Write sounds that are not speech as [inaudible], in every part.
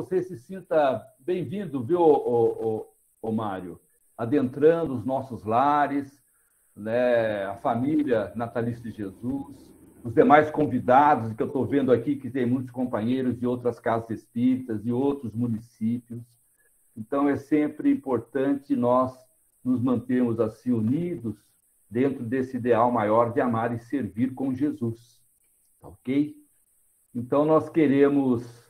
você se sinta bem-vindo, viu, o, o, o Mário? Adentrando os nossos lares, né, a família natalícia de Jesus, os demais convidados que eu estou vendo aqui, que tem muitos companheiros de outras casas espíritas, de outros municípios. Então, é sempre importante nós nos mantermos assim unidos dentro desse ideal maior de amar e servir com Jesus. Tá ok? Então, nós queremos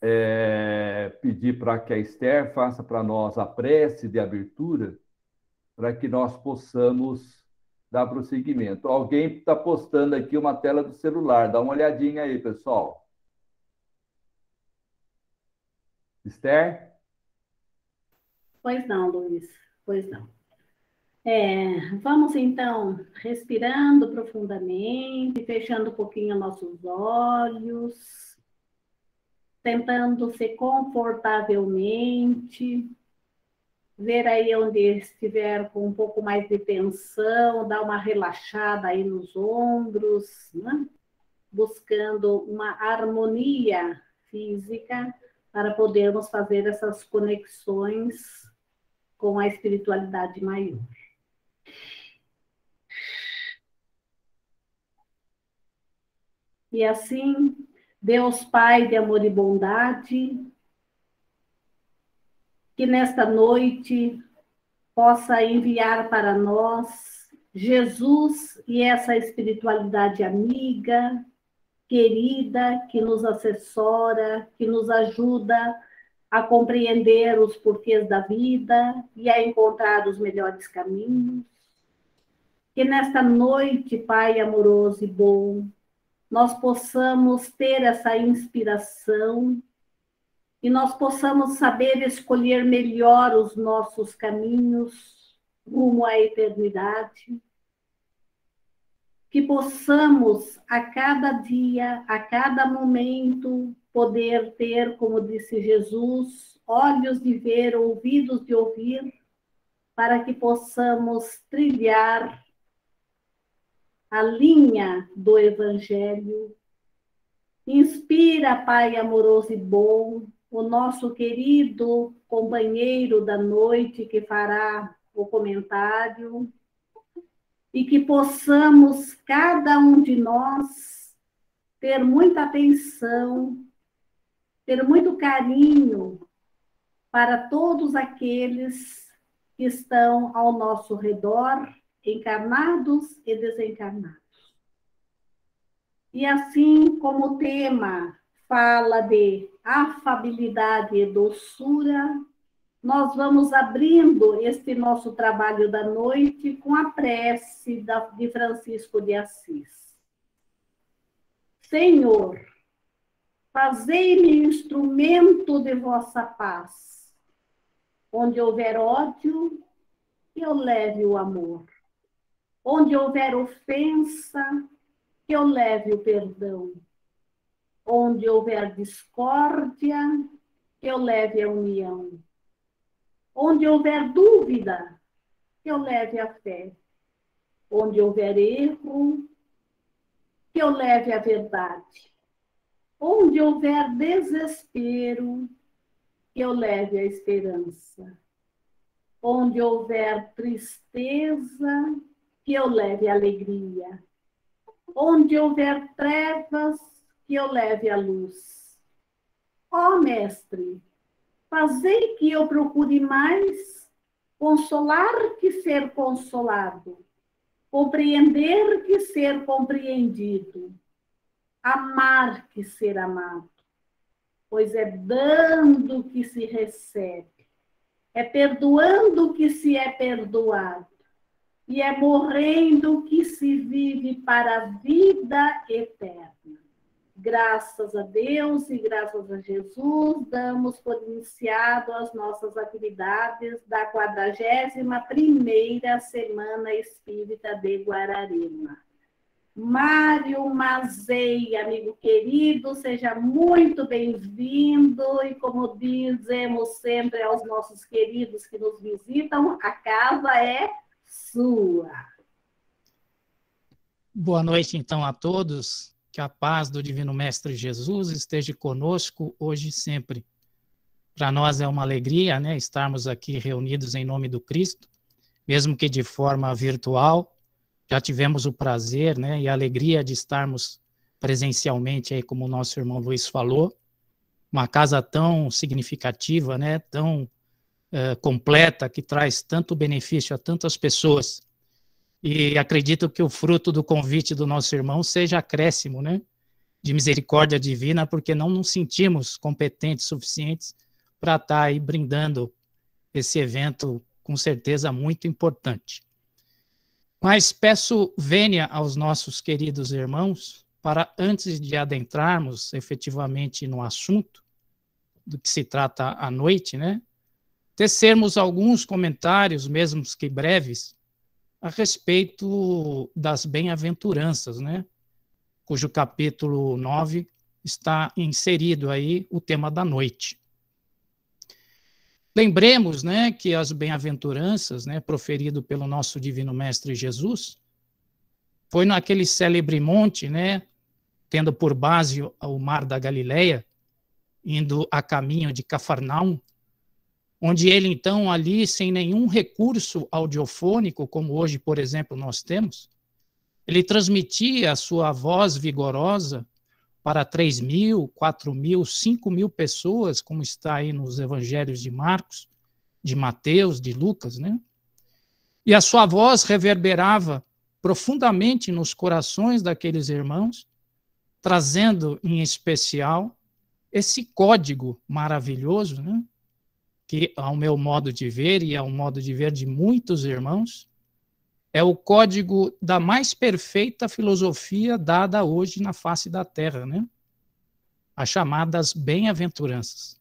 é, pedir para que a Esther faça para nós a prece de abertura, para que nós possamos dar prosseguimento. Alguém está postando aqui uma tela do celular, dá uma olhadinha aí, pessoal. Esther? Pois não, Luiz, pois não. É, vamos então respirando profundamente, fechando um pouquinho nossos olhos, tentando se confortavelmente, ver aí onde estiver com um pouco mais de tensão, dar uma relaxada aí nos ombros, né? buscando uma harmonia física para podermos fazer essas conexões com a espiritualidade maior. E assim, Deus Pai de amor e bondade, que nesta noite possa enviar para nós Jesus e essa espiritualidade amiga, querida, que nos assessora, que nos ajuda a compreender os porquês da vida e a encontrar os melhores caminhos. Que nesta noite, Pai amoroso e bom, nós possamos ter essa inspiração e nós possamos saber escolher melhor os nossos caminhos rumo à eternidade. Que possamos a cada dia, a cada momento, poder ter, como disse Jesus, olhos de ver, ouvidos de ouvir, para que possamos trilhar a linha do Evangelho. Inspira, Pai amoroso e bom, o nosso querido companheiro da noite que fará o comentário, e que possamos, cada um de nós, ter muita atenção, ter muito carinho para todos aqueles que estão ao nosso redor encarnados e desencarnados. E assim como o tema fala de afabilidade e doçura, nós vamos abrindo este nosso trabalho da noite com a prece de Francisco de Assis. Senhor, fazei-me instrumento de vossa paz. Onde houver ódio, eu leve o amor. Onde houver ofensa, que eu leve o perdão. Onde houver discórdia, que eu leve a união. Onde houver dúvida, que eu leve a fé. Onde houver erro, que eu leve a verdade. Onde houver desespero, que eu leve a esperança. Onde houver tristeza, que eu leve alegria. Onde houver trevas, que eu leve a luz. Ó oh, Mestre, fazei que eu procure mais consolar que ser consolado, compreender que ser compreendido, amar que ser amado, pois é dando que se recebe, é perdoando que se é perdoado e é morrendo que se vive para a vida eterna. Graças a Deus e graças a Jesus, damos por iniciado as nossas atividades da 41ª Semana Espírita de Guararema. Mário Mazei, amigo querido, seja muito bem-vindo e como dizemos sempre aos nossos queridos que nos visitam, a casa é sua. Boa noite, então, a todos. Que a paz do Divino Mestre Jesus esteja conosco hoje e sempre. Para nós é uma alegria, né, estarmos aqui reunidos em nome do Cristo, mesmo que de forma virtual. Já tivemos o prazer, né, e a alegria de estarmos presencialmente aí, como o nosso irmão Luiz falou, uma casa tão significativa, né, tão uh, completa, que traz tanto benefício a tantas pessoas. E acredito que o fruto do convite do nosso irmão seja acréscimo, né, de misericórdia divina, porque não nos sentimos competentes suficientes para estar aí brindando esse evento com certeza muito importante. Mas peço vênia aos nossos queridos irmãos para, antes de adentrarmos efetivamente no assunto do que se trata à noite, né, tecermos alguns comentários, mesmo que breves, a respeito das bem-aventuranças, né, cujo capítulo 9 está inserido aí o tema da noite. Lembremos, né, que as bem-aventuranças, né, proferido pelo nosso divino mestre Jesus, foi naquele célebre monte, né, tendo por base o mar da Galileia, indo a caminho de Cafarnaum, onde ele então ali sem nenhum recurso audiofônico, como hoje, por exemplo, nós temos, ele transmitia a sua voz vigorosa para 3 mil, 4 mil, 5 mil pessoas, como está aí nos evangelhos de Marcos, de Mateus, de Lucas, né? E a sua voz reverberava profundamente nos corações daqueles irmãos, trazendo em especial esse código maravilhoso, né? Que, ao meu modo de ver e ao modo de ver de muitos irmãos, é o código da mais perfeita filosofia dada hoje na face da Terra, né? As chamadas bem-aventuranças.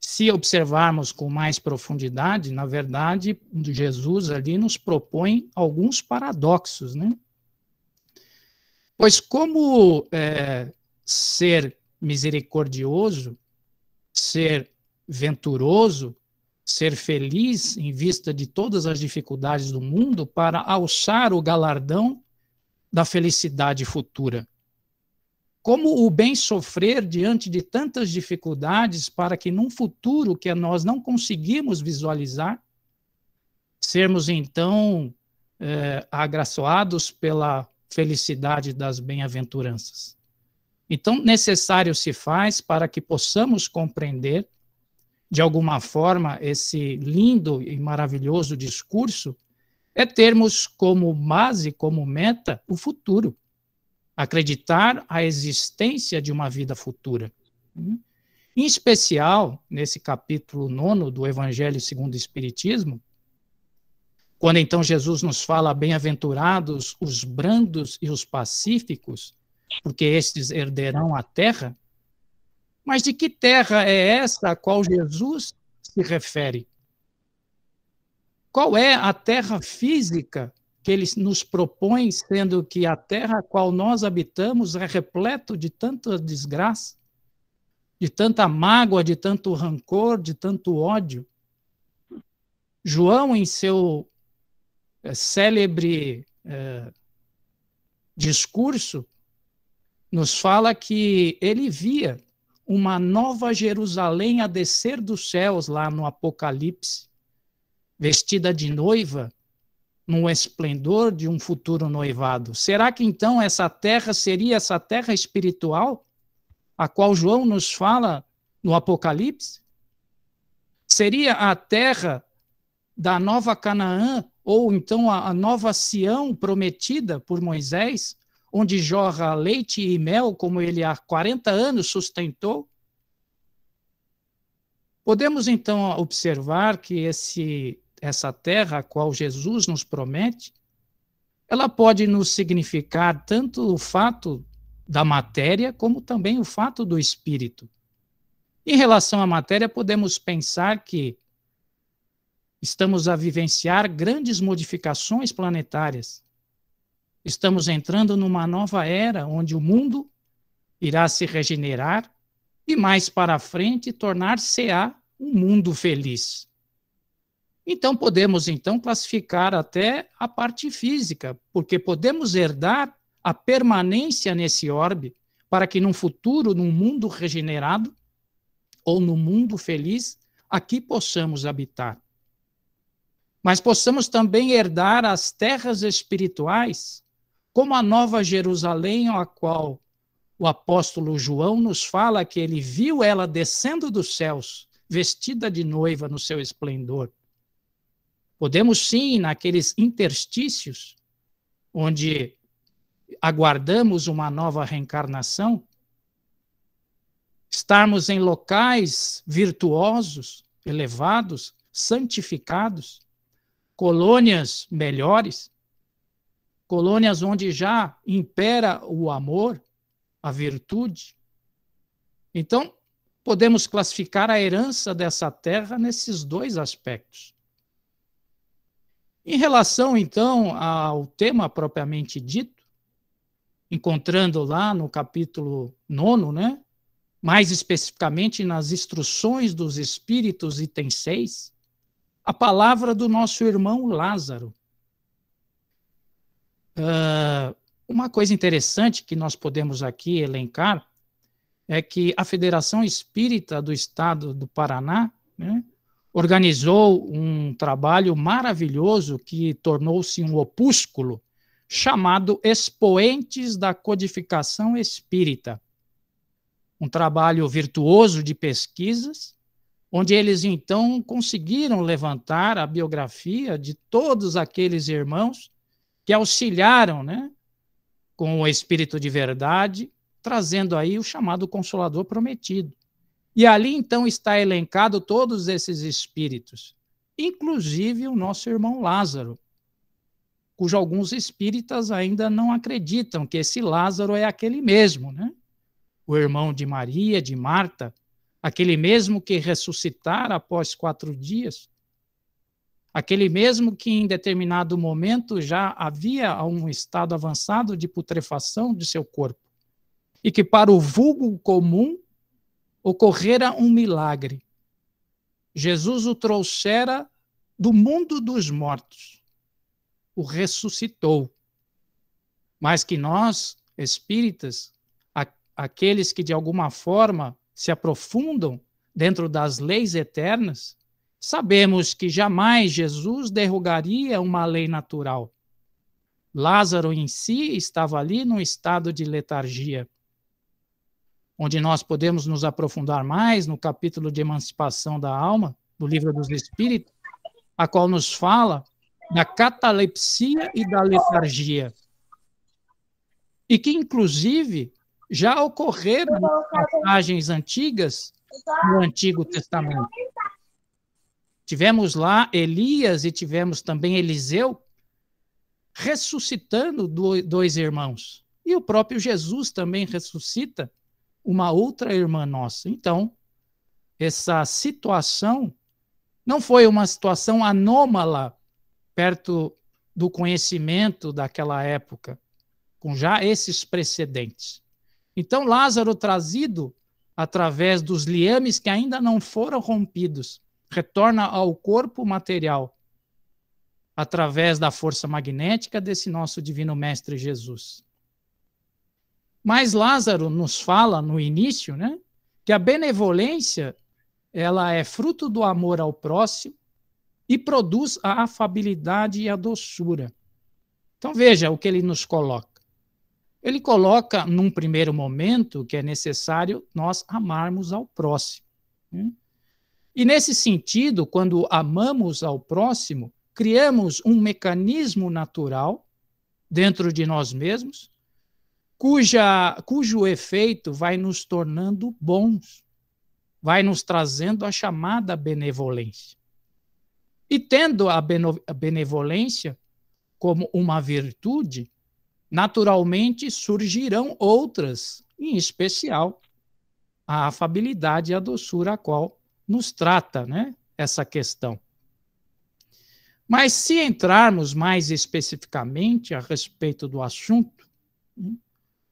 Se observarmos com mais profundidade, na verdade, Jesus ali nos propõe alguns paradoxos, né? Pois como é, ser misericordioso, ser venturoso, ser feliz em vista de todas as dificuldades do mundo para alçar o galardão da felicidade futura. Como o bem sofrer diante de tantas dificuldades para que num futuro que nós não conseguimos visualizar, sermos então é, agraçoados pela felicidade das bem-aventuranças. Então, necessário se faz para que possamos compreender de alguma forma, esse lindo e maravilhoso discurso é termos como base, como meta, o futuro. Acreditar a existência de uma vida futura. Em especial, nesse capítulo nono do Evangelho segundo o Espiritismo, quando então Jesus nos fala bem-aventurados os brandos e os pacíficos, porque estes herderão a terra, mas de que terra é essa a qual Jesus se refere? Qual é a terra física que ele nos propõe, sendo que a terra a qual nós habitamos é repleto de tanta desgraça, de tanta mágoa, de tanto rancor, de tanto ódio? João, em seu é, célebre é, discurso, nos fala que ele via uma nova Jerusalém a descer dos céus lá no Apocalipse, vestida de noiva, no esplendor de um futuro noivado. Será que então essa terra seria essa terra espiritual a qual João nos fala no Apocalipse? Seria a terra da nova Canaã, ou então a, a nova Sião prometida por Moisés, onde jorra leite e mel, como ele há 40 anos sustentou? Podemos então observar que esse, essa terra a qual Jesus nos promete, ela pode nos significar tanto o fato da matéria como também o fato do espírito. Em relação à matéria, podemos pensar que estamos a vivenciar grandes modificações planetárias Estamos entrando numa nova era onde o mundo irá se regenerar e mais para frente tornar-se-á um mundo feliz. Então podemos então classificar até a parte física, porque podemos herdar a permanência nesse orbe para que num futuro, num mundo regenerado, ou no mundo feliz, aqui possamos habitar. Mas possamos também herdar as terras espirituais, como a Nova Jerusalém, a qual o apóstolo João nos fala que ele viu ela descendo dos céus, vestida de noiva no seu esplendor. Podemos sim, naqueles interstícios, onde aguardamos uma nova reencarnação, estarmos em locais virtuosos, elevados, santificados, colônias melhores, colônias onde já impera o amor, a virtude. Então, podemos classificar a herança dessa terra nesses dois aspectos. Em relação, então, ao tema propriamente dito, encontrando lá no capítulo 9, né? mais especificamente nas instruções dos Espíritos, item 6, a palavra do nosso irmão Lázaro. Uh, uma coisa interessante que nós podemos aqui elencar é que a Federação Espírita do Estado do Paraná né, organizou um trabalho maravilhoso que tornou-se um opúsculo chamado Expoentes da Codificação Espírita. Um trabalho virtuoso de pesquisas, onde eles então conseguiram levantar a biografia de todos aqueles irmãos que auxiliaram né, com o Espírito de Verdade, trazendo aí o chamado Consolador Prometido. E ali então está elencado todos esses espíritos, inclusive o nosso irmão Lázaro, cujo alguns espíritas ainda não acreditam que esse Lázaro é aquele mesmo, né? O irmão de Maria, de Marta, aquele mesmo que ressuscitara após quatro dias, aquele mesmo que em determinado momento já havia um estado avançado de putrefação de seu corpo, e que para o vulgo comum ocorrera um milagre. Jesus o trouxera do mundo dos mortos, o ressuscitou. Mas que nós, espíritas, aqueles que de alguma forma se aprofundam dentro das leis eternas, Sabemos que jamais Jesus derrogaria uma lei natural. Lázaro em si estava ali num estado de letargia, onde nós podemos nos aprofundar mais no capítulo de emancipação da alma, do livro dos Espíritos, a qual nos fala da catalepsia e da letargia. E que, inclusive, já ocorreram passagens antigas no Antigo Testamento. Tivemos lá Elias e tivemos também Eliseu ressuscitando dois irmãos. E o próprio Jesus também ressuscita uma outra irmã nossa. Então, essa situação não foi uma situação anômala perto do conhecimento daquela época, com já esses precedentes. Então, Lázaro trazido através dos liames que ainda não foram rompidos, retorna ao corpo material através da força magnética desse nosso divino mestre Jesus. Mas Lázaro nos fala no início, né, que a benevolência ela é fruto do amor ao próximo e produz a afabilidade e a doçura. Então veja o que ele nos coloca. Ele coloca num primeiro momento que é necessário nós amarmos ao próximo. Né? E nesse sentido, quando amamos ao próximo, criamos um mecanismo natural dentro de nós mesmos, cuja, cujo efeito vai nos tornando bons, vai nos trazendo a chamada benevolência. E tendo a benevolência como uma virtude, naturalmente surgirão outras, em especial a afabilidade e a doçura, a qual nos trata né, essa questão. Mas se entrarmos mais especificamente a respeito do assunto, né,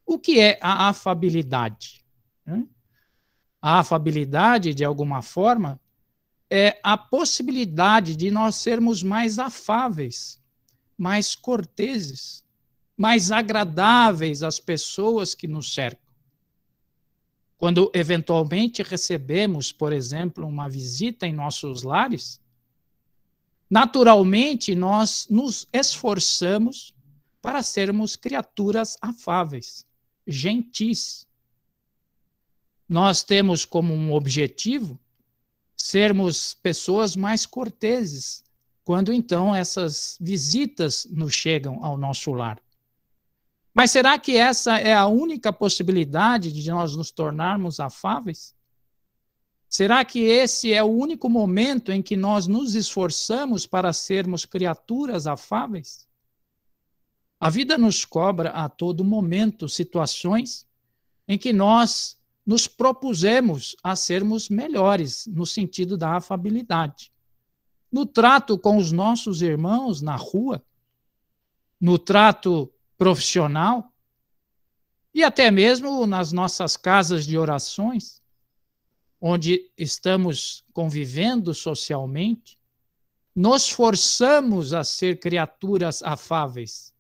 o que é a afabilidade? Né? A afabilidade, de alguma forma, é a possibilidade de nós sermos mais afáveis, mais corteses, mais agradáveis às pessoas que nos cercam. Quando eventualmente recebemos, por exemplo, uma visita em nossos lares, naturalmente nós nos esforçamos para sermos criaturas afáveis, gentis. Nós temos como um objetivo sermos pessoas mais corteses, quando então essas visitas nos chegam ao nosso lar. Mas será que essa é a única possibilidade de nós nos tornarmos afáveis? Será que esse é o único momento em que nós nos esforçamos para sermos criaturas afáveis? A vida nos cobra a todo momento situações em que nós nos propusemos a sermos melhores no sentido da afabilidade. No trato com os nossos irmãos na rua, no trato profissional e até mesmo nas nossas casas de orações, onde estamos convivendo socialmente, nos forçamos a ser criaturas afáveis,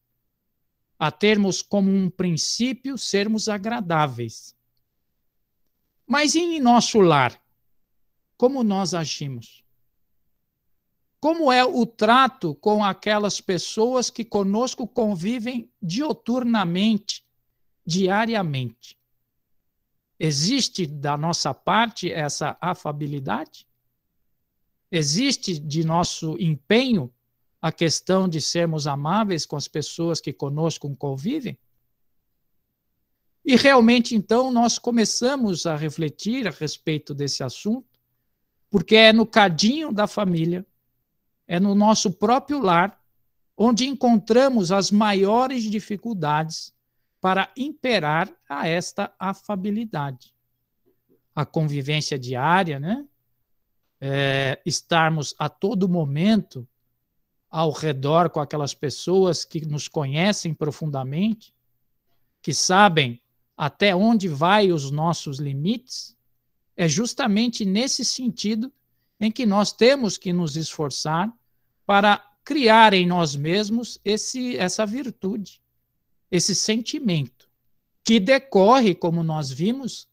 a termos como um princípio sermos agradáveis. Mas em nosso lar? Como nós agimos? Como é o trato com aquelas pessoas que conosco convivem dioturnamente, diariamente? Existe da nossa parte essa afabilidade? Existe de nosso empenho a questão de sermos amáveis com as pessoas que conosco convivem? E realmente, então, nós começamos a refletir a respeito desse assunto, porque é no cadinho da família é no nosso próprio lar onde encontramos as maiores dificuldades para imperar a esta afabilidade. A convivência diária, né? É, estarmos a todo momento ao redor com aquelas pessoas que nos conhecem profundamente, que sabem até onde vai os nossos limites, é justamente nesse sentido em que nós temos que nos esforçar para criar em nós mesmos esse, essa virtude, esse sentimento, que decorre, como nós vimos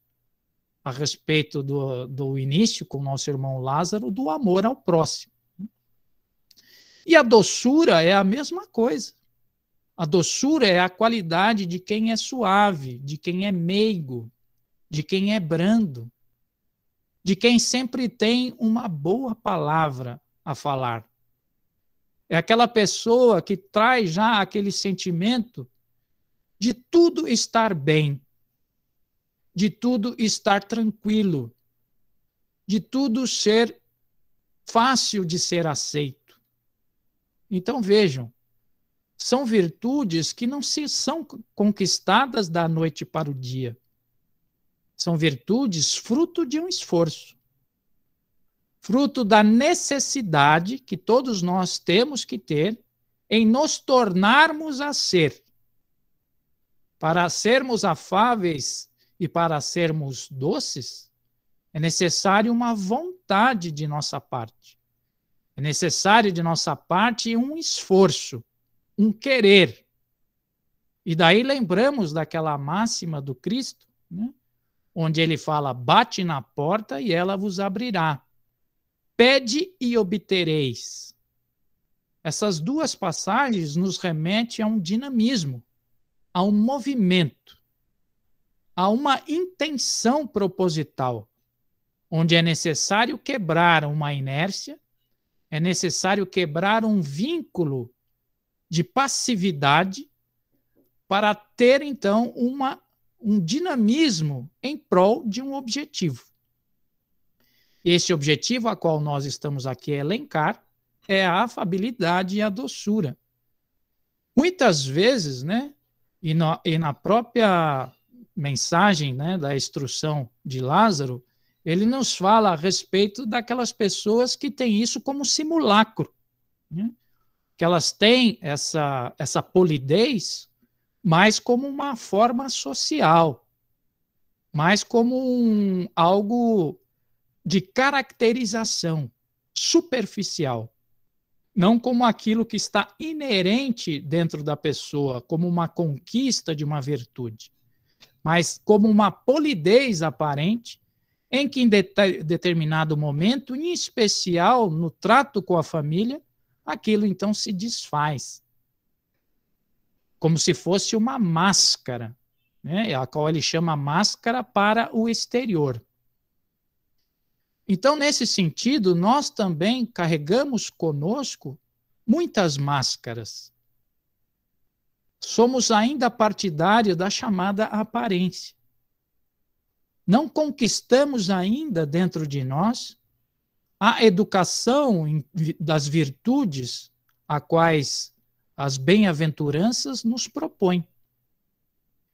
a respeito do, do início com nosso irmão Lázaro, do amor ao próximo. E a doçura é a mesma coisa. A doçura é a qualidade de quem é suave, de quem é meigo, de quem é brando, de quem sempre tem uma boa palavra a falar. É aquela pessoa que traz já aquele sentimento de tudo estar bem, de tudo estar tranquilo, de tudo ser fácil de ser aceito. Então vejam, são virtudes que não se são conquistadas da noite para o dia. São virtudes fruto de um esforço, fruto da necessidade que todos nós temos que ter em nos tornarmos a ser. Para sermos afáveis e para sermos doces, é necessário uma vontade de nossa parte. É necessário de nossa parte um esforço, um querer. E daí lembramos daquela máxima do Cristo, né? Onde ele fala: bate na porta e ela vos abrirá. Pede e obtereis. Essas duas passagens nos remetem a um dinamismo, a um movimento, a uma intenção proposital, onde é necessário quebrar uma inércia, é necessário quebrar um vínculo de passividade para ter então uma um dinamismo em prol de um objetivo. Esse objetivo a qual nós estamos aqui a elencar é a afabilidade e a doçura. Muitas vezes, né, e, no, e na própria mensagem né, da instrução de Lázaro, ele nos fala a respeito daquelas pessoas que têm isso como simulacro, né? que elas têm essa, essa polidez mais como uma forma social, mais como um, algo de caracterização superficial, não como aquilo que está inerente dentro da pessoa, como uma conquista de uma virtude. mas como uma polidez aparente, em que em de determinado momento, em especial no trato com a família, aquilo então se desfaz. Como se fosse uma máscara, né? a qual ele chama máscara para o exterior. Então, nesse sentido, nós também carregamos conosco muitas máscaras. Somos ainda partidários da chamada aparência. Não conquistamos ainda dentro de nós a educação das virtudes a quais as bem-aventuranças nos propõem.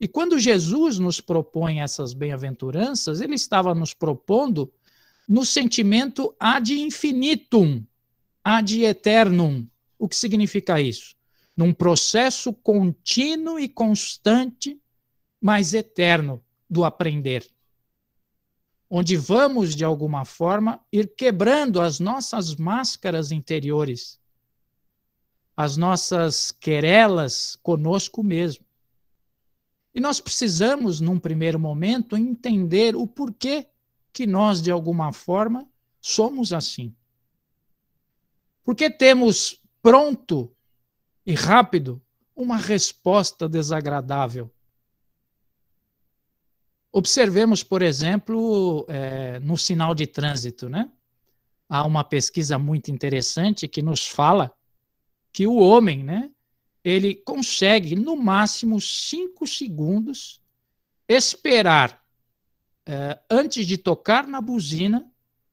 E quando Jesus nos propõe essas bem-aventuranças, ele estava nos propondo no sentimento ad infinitum, ad eternum. O que significa isso? Num processo contínuo e constante, mas eterno do aprender. Onde vamos, de alguma forma, ir quebrando as nossas máscaras interiores, as nossas querelas conosco mesmo. E nós precisamos, num primeiro momento, entender o porquê que nós, de alguma forma, somos assim. Porque temos pronto e rápido uma resposta desagradável. Observemos, por exemplo, é, no sinal de trânsito, né? Há uma pesquisa muito interessante que nos fala que o homem, né, ele consegue, no máximo, cinco segundos esperar é, antes de tocar na buzina,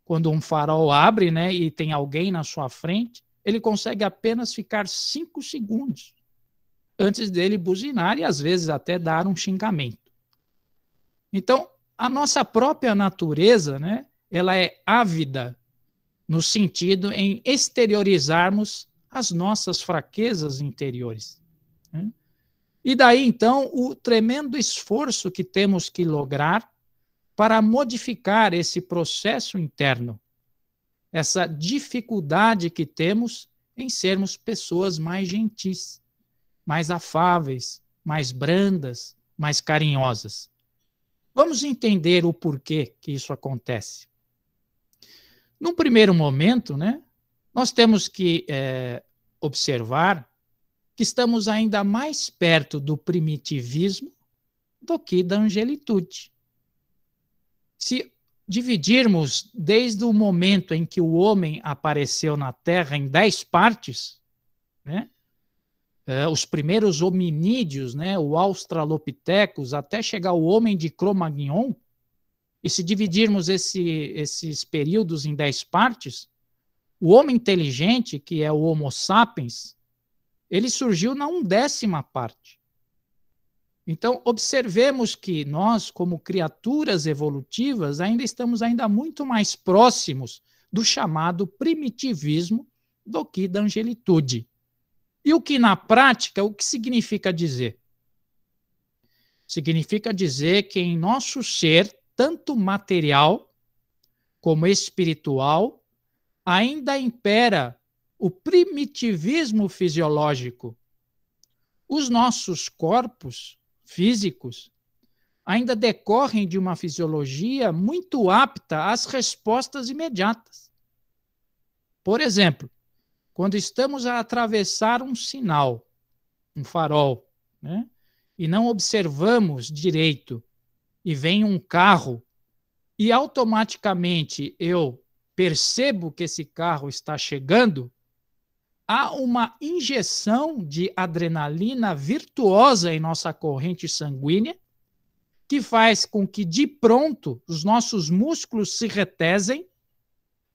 quando um farol abre né, e tem alguém na sua frente, ele consegue apenas ficar cinco segundos antes dele buzinar e às vezes até dar um xingamento. Então, a nossa própria natureza, né, ela é ávida no sentido em exteriorizarmos as nossas fraquezas interiores. Né? E daí, então, o tremendo esforço que temos que lograr para modificar esse processo interno, essa dificuldade que temos em sermos pessoas mais gentis, mais afáveis, mais brandas, mais carinhosas. Vamos entender o porquê que isso acontece. Num primeiro momento, né, nós temos que é, observar que estamos ainda mais perto do primitivismo do que da angelitude. Se dividirmos desde o momento em que o homem apareceu na Terra em dez partes, né? É, os primeiros hominídeos, né, o Australopithecus, até chegar o homem de Cro-Magnon, e se dividirmos esse, esses períodos em dez partes, o homem inteligente, que é o Homo sapiens, ele surgiu na undécima parte. Então, observemos que nós, como criaturas evolutivas, ainda estamos ainda muito mais próximos do chamado primitivismo do que da angelitude. E o que na prática, o que significa dizer? Significa dizer que em nosso ser, tanto material como espiritual, ainda impera o primitivismo fisiológico. Os nossos corpos físicos ainda decorrem de uma fisiologia muito apta às respostas imediatas. Por exemplo, quando estamos a atravessar um sinal, um farol, né, e não observamos direito, e vem um carro, e automaticamente eu percebo que esse carro está chegando, há uma injeção de adrenalina virtuosa em nossa corrente sanguínea, que faz com que, de pronto, os nossos músculos se retesem,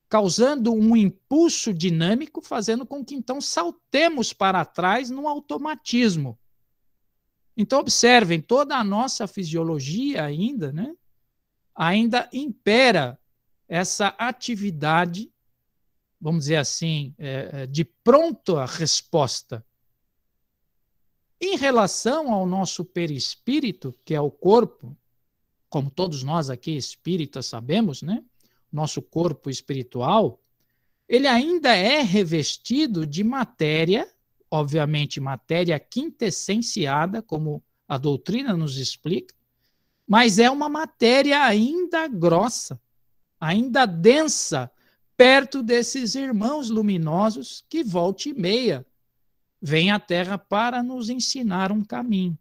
causando um impulso dinâmico, fazendo com que, então, saltemos para trás no automatismo. Então, observem, toda a nossa fisiologia ainda, né, ainda impera essa atividade, vamos dizer assim, é, é, de pronta resposta. Em relação ao nosso perispírito, que é o corpo, como todos nós aqui espíritas sabemos, né? Nosso corpo espiritual, ele ainda é revestido de matéria, obviamente matéria quintessenciada, como a doutrina nos explica, mas é uma matéria ainda grossa, ainda densa, perto desses irmãos luminosos que volta e meia vêm à Terra para nos ensinar um caminho.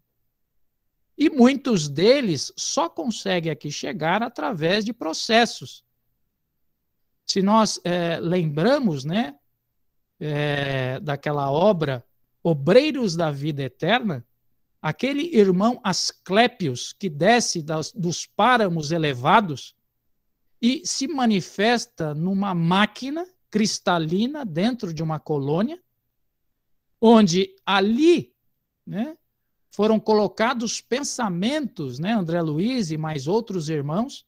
E muitos deles só conseguem aqui chegar através de processos. Se nós é, lembramos, né, é, daquela obra Obreiros da Vida Eterna, aquele irmão Asclépios que desce das, dos páramos elevados e se manifesta numa máquina cristalina dentro de uma colônia, onde ali né, foram colocados pensamentos, né, André Luiz e mais outros irmãos,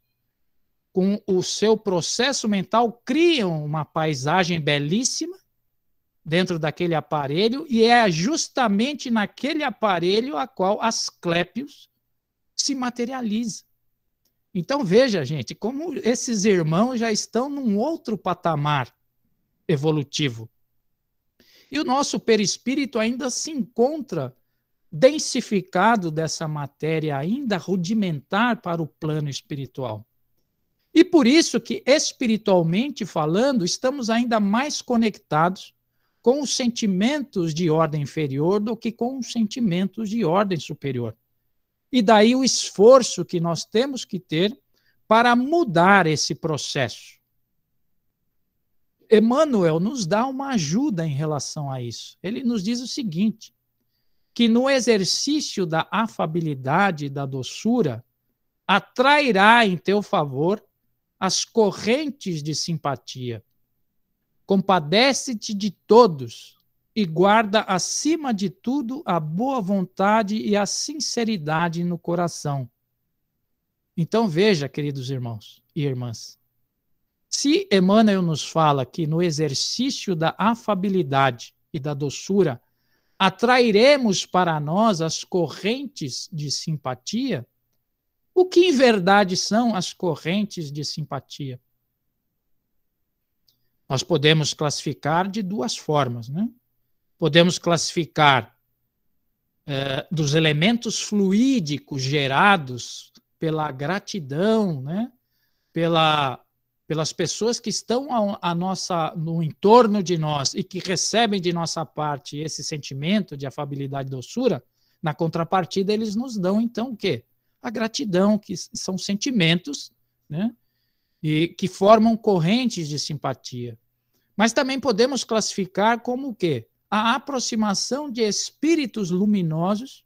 com o seu processo mental, criam uma paisagem belíssima dentro daquele aparelho, e é justamente naquele aparelho a qual Asclépios se materializa. Então veja, gente, como esses irmãos já estão num outro patamar evolutivo. E o nosso perispírito ainda se encontra densificado dessa matéria ainda rudimentar para o plano espiritual. E por isso que, espiritualmente falando, estamos ainda mais conectados com os sentimentos de ordem inferior do que com os sentimentos de ordem superior. E daí o esforço que nós temos que ter para mudar esse processo. Emmanuel nos dá uma ajuda em relação a isso. Ele nos diz o seguinte: que no exercício da afabilidade e da doçura, atrairá em teu favor as correntes de simpatia. Compadece-te de todos e guarda acima de tudo a boa vontade e a sinceridade no coração. Então veja, queridos irmãos e irmãs, se Emmanuel nos fala que no exercício da afabilidade e da doçura atrairemos para nós as correntes de simpatia, o que em verdade são as correntes de simpatia? Nós podemos classificar de duas formas, né? Podemos classificar é, dos elementos fluídicos gerados pela gratidão, né? Pela pelas pessoas que estão a, a, nossa no entorno de nós e que recebem de nossa parte esse sentimento de afabilidade e doçura, na contrapartida eles nos dão então o quê? A gratidão, que são sentimentos, né? E que formam correntes de simpatia. Mas também podemos classificar como o quê? A aproximação de espíritos luminosos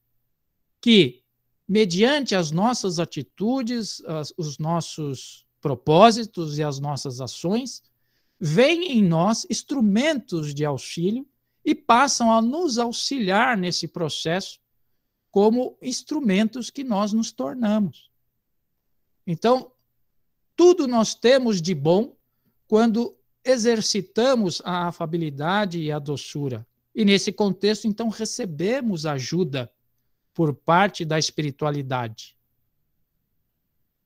que, mediante as nossas atitudes, as, os nossos propósitos e as nossas ações, veem em nós instrumentos de auxílio e passam a nos auxiliar nesse processo como instrumentos que nós nos tornamos. Então, tudo nós temos de bom quando exercitamos a afabilidade e a doçura. E nesse contexto, então, recebemos ajuda por parte da espiritualidade.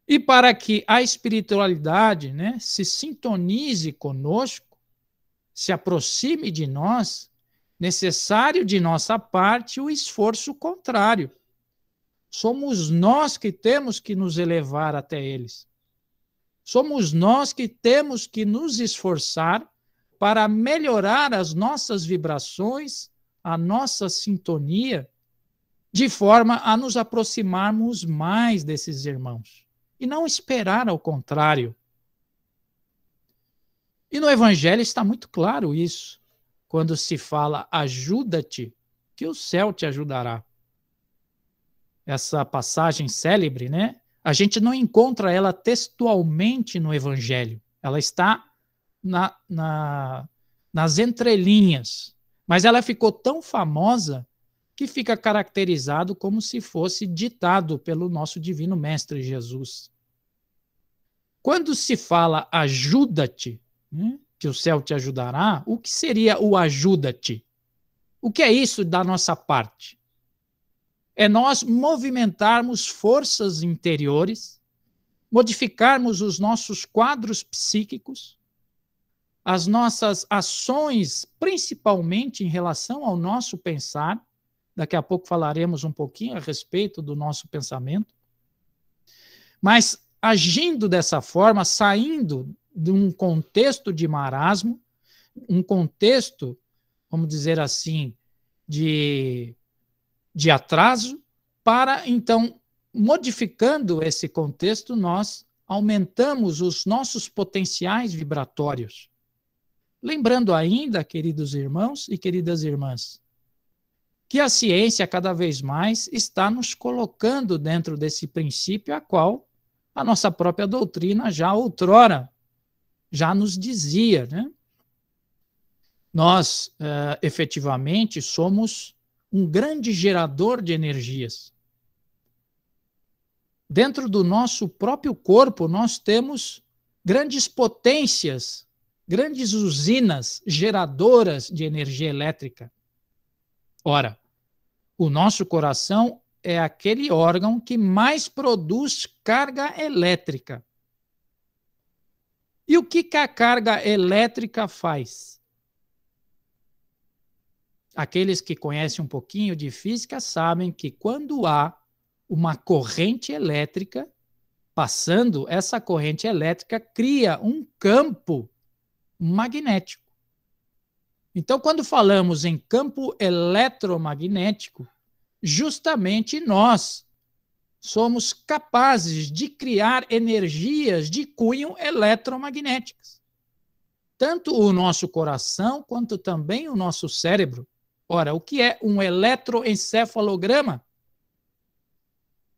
E para que a espiritualidade né, se sintonize conosco, se aproxime de nós, necessário de nossa parte o esforço contrário. Somos nós que temos que nos elevar até eles. Somos nós que temos que nos esforçar para melhorar as nossas vibrações, a nossa sintonia, de forma a nos aproximarmos mais desses irmãos e não esperar ao contrário. E no Evangelho está muito claro isso, quando se fala ajuda-te, que o céu te ajudará. Essa passagem célebre, né? A gente não encontra ela textualmente no Evangelho. Ela está na, na, nas entrelinhas. Mas ela ficou tão famosa que fica caracterizado como se fosse ditado pelo nosso divino mestre Jesus. Quando se fala ajuda-te, né, que o céu te ajudará, o que seria o ajuda-te? O que é isso da nossa parte? É nós movimentarmos forças interiores, modificarmos os nossos quadros psíquicos, as nossas ações, principalmente em relação ao nosso pensar, Daqui a pouco falaremos um pouquinho a respeito do nosso pensamento. mas agindo dessa forma, saindo de um contexto de marasmo, um contexto, vamos dizer assim, de, de atraso, para então, modificando esse contexto, nós aumentamos os nossos potenciais vibratórios. Lembrando ainda, queridos irmãos e queridas irmãs, que a ciência cada vez mais está nos colocando dentro desse princípio a qual a nossa própria doutrina já outrora já nos dizia, né? Nós, uh, efetivamente, somos um grande gerador de energias. Dentro do nosso próprio corpo, nós temos grandes potências, grandes usinas geradoras de energia elétrica. Ora, o nosso coração é aquele órgão que mais produz carga elétrica. E o que, que a carga elétrica faz? Aqueles que conhecem um pouquinho de física sabem que quando há uma corrente elétrica passando, essa corrente elétrica cria um campo magnético. Então, quando falamos em campo eletromagnético, justamente nós somos capazes de criar energias de cunho eletromagnéticas. Tanto o nosso coração quanto também o nosso cérebro. Ora, o que é um eletroencefalograma?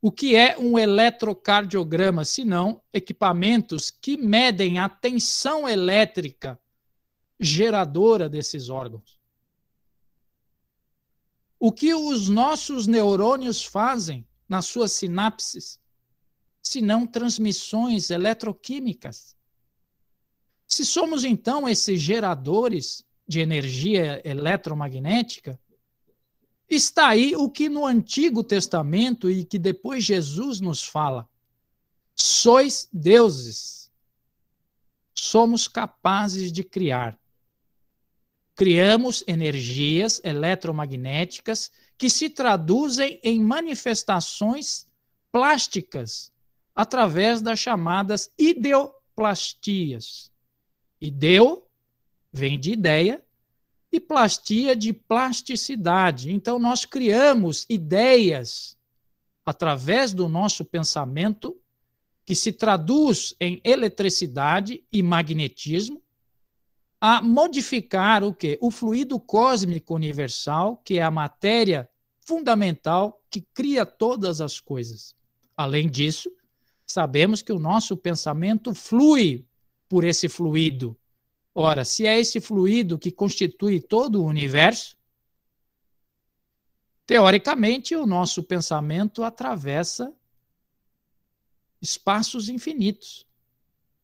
O que é um eletrocardiograma, se não equipamentos que medem a tensão elétrica geradora desses órgãos? O que os nossos neurônios fazem nas suas sinapses, senão transmissões eletroquímicas? Se somos então esses geradores de energia eletromagnética, está aí o que no Antigo Testamento e que depois Jesus nos fala: sois deuses. Somos capazes de criar criamos energias eletromagnéticas que se traduzem em manifestações plásticas através das chamadas ideoplastias. Ideo vem de ideia e plastia de plasticidade. Então, nós criamos ideias através do nosso pensamento que se traduz em eletricidade e magnetismo a modificar o quê? O fluido cósmico universal, que é a matéria fundamental que cria todas as coisas. Além disso, sabemos que o nosso pensamento flui por esse fluido. Ora, se é esse fluido que constitui todo o universo, teoricamente o nosso pensamento atravessa espaços infinitos.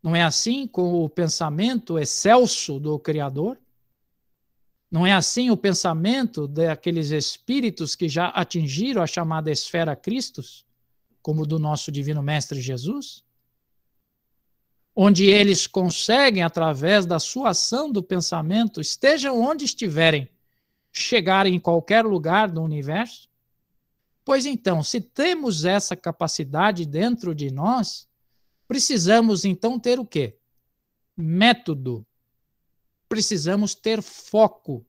Não é assim com o pensamento excelso do Criador? Não é assim o pensamento daqueles espíritos que já atingiram a chamada esfera Cristos, como do nosso Divino Mestre Jesus? Onde eles conseguem, através da sua ação do pensamento, estejam onde estiverem, chegar em qualquer lugar do universo? Pois então, se temos essa capacidade dentro de nós, Precisamos então ter o quê? Método. Precisamos ter foco.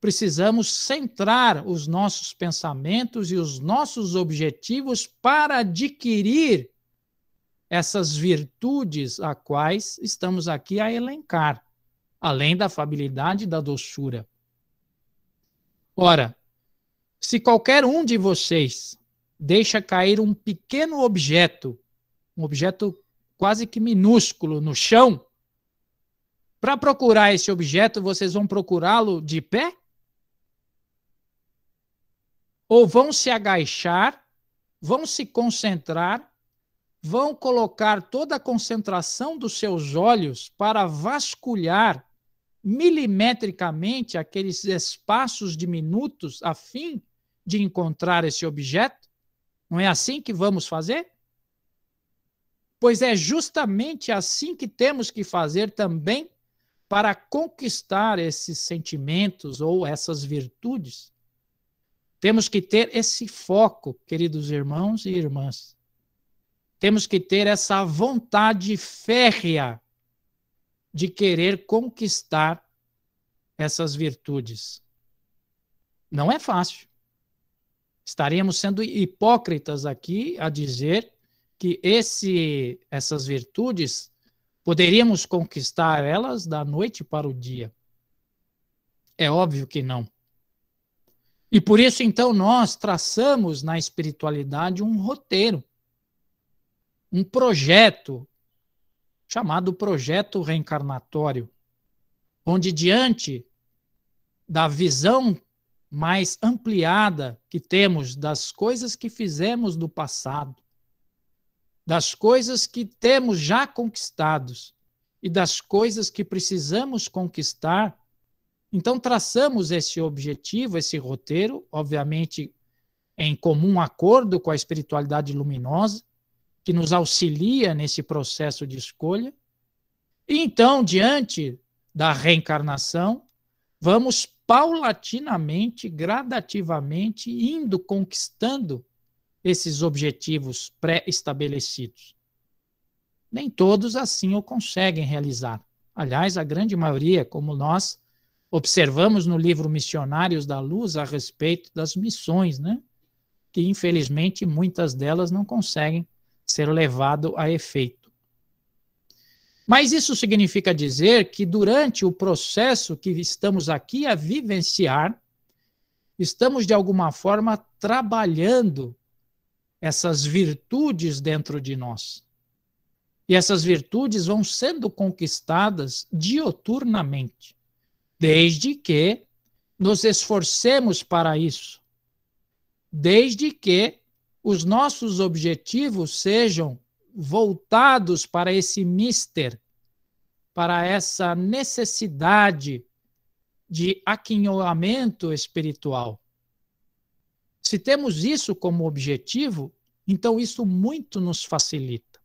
Precisamos centrar os nossos pensamentos e os nossos objetivos para adquirir essas virtudes a quais estamos aqui a elencar, além da afabilidade e da doçura. Ora, se qualquer um de vocês deixa cair um pequeno objeto um objeto quase que minúsculo no chão. Para procurar esse objeto, vocês vão procurá-lo de pé? Ou vão se agachar, vão se concentrar, vão colocar toda a concentração dos seus olhos para vasculhar milimetricamente aqueles espaços diminutos a fim de encontrar esse objeto? Não é assim que vamos fazer? Pois é justamente assim que temos que fazer também para conquistar esses sentimentos ou essas virtudes. Temos que ter esse foco, queridos irmãos e irmãs. Temos que ter essa vontade férrea de querer conquistar essas virtudes. Não é fácil. Estaríamos sendo hipócritas aqui a dizer que esse, essas virtudes poderíamos conquistar elas da noite para o dia. É óbvio que não. E por isso, então, nós traçamos na espiritualidade um roteiro, um projeto, chamado projeto reencarnatório, onde, diante da visão mais ampliada que temos das coisas que fizemos no passado, das coisas que temos já conquistados e das coisas que precisamos conquistar então, traçamos esse objetivo, esse roteiro, obviamente em comum acordo com a espiritualidade luminosa, que nos auxilia nesse processo de escolha. E então, diante da reencarnação, vamos paulatinamente, gradativamente, indo conquistando esses objetivos pré-estabelecidos. Nem todos assim o conseguem realizar. Aliás, a grande maioria, como nós observamos no livro Missionários da Luz a respeito das missões, né? que infelizmente muitas delas não conseguem ser levado a efeito. Mas isso significa dizer que durante o processo que estamos aqui a vivenciar, estamos de alguma forma trabalhando essas virtudes dentro de nós. E essas virtudes vão sendo conquistadas dioturnamente desde que nos esforcemos para isso, desde que os nossos objetivos sejam voltados para esse mister, para essa necessidade de aquinhoamento espiritual. Se temos isso como objetivo, então isso muito nos facilita.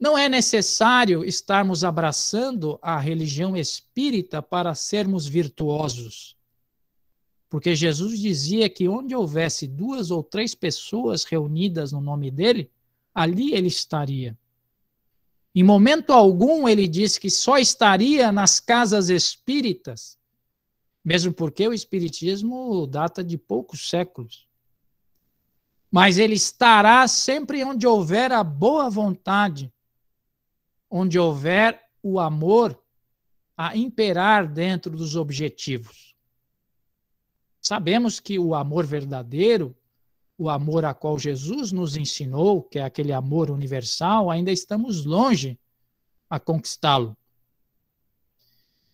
Não é necessário estarmos abraçando a religião espírita para sermos virtuosos. Porque Jesus dizia que onde houvesse duas ou três pessoas reunidas no nome dele, ali ele estaria. Em momento algum ele disse que só estaria nas casas espíritas, mesmo porque o espiritismo data de poucos séculos. Mas ele estará sempre onde houver a boa vontade onde houver o amor a imperar dentro dos objetivos. Sabemos que o amor verdadeiro, o amor a qual Jesus nos ensinou, que é aquele amor universal, ainda estamos longe a conquistá-lo.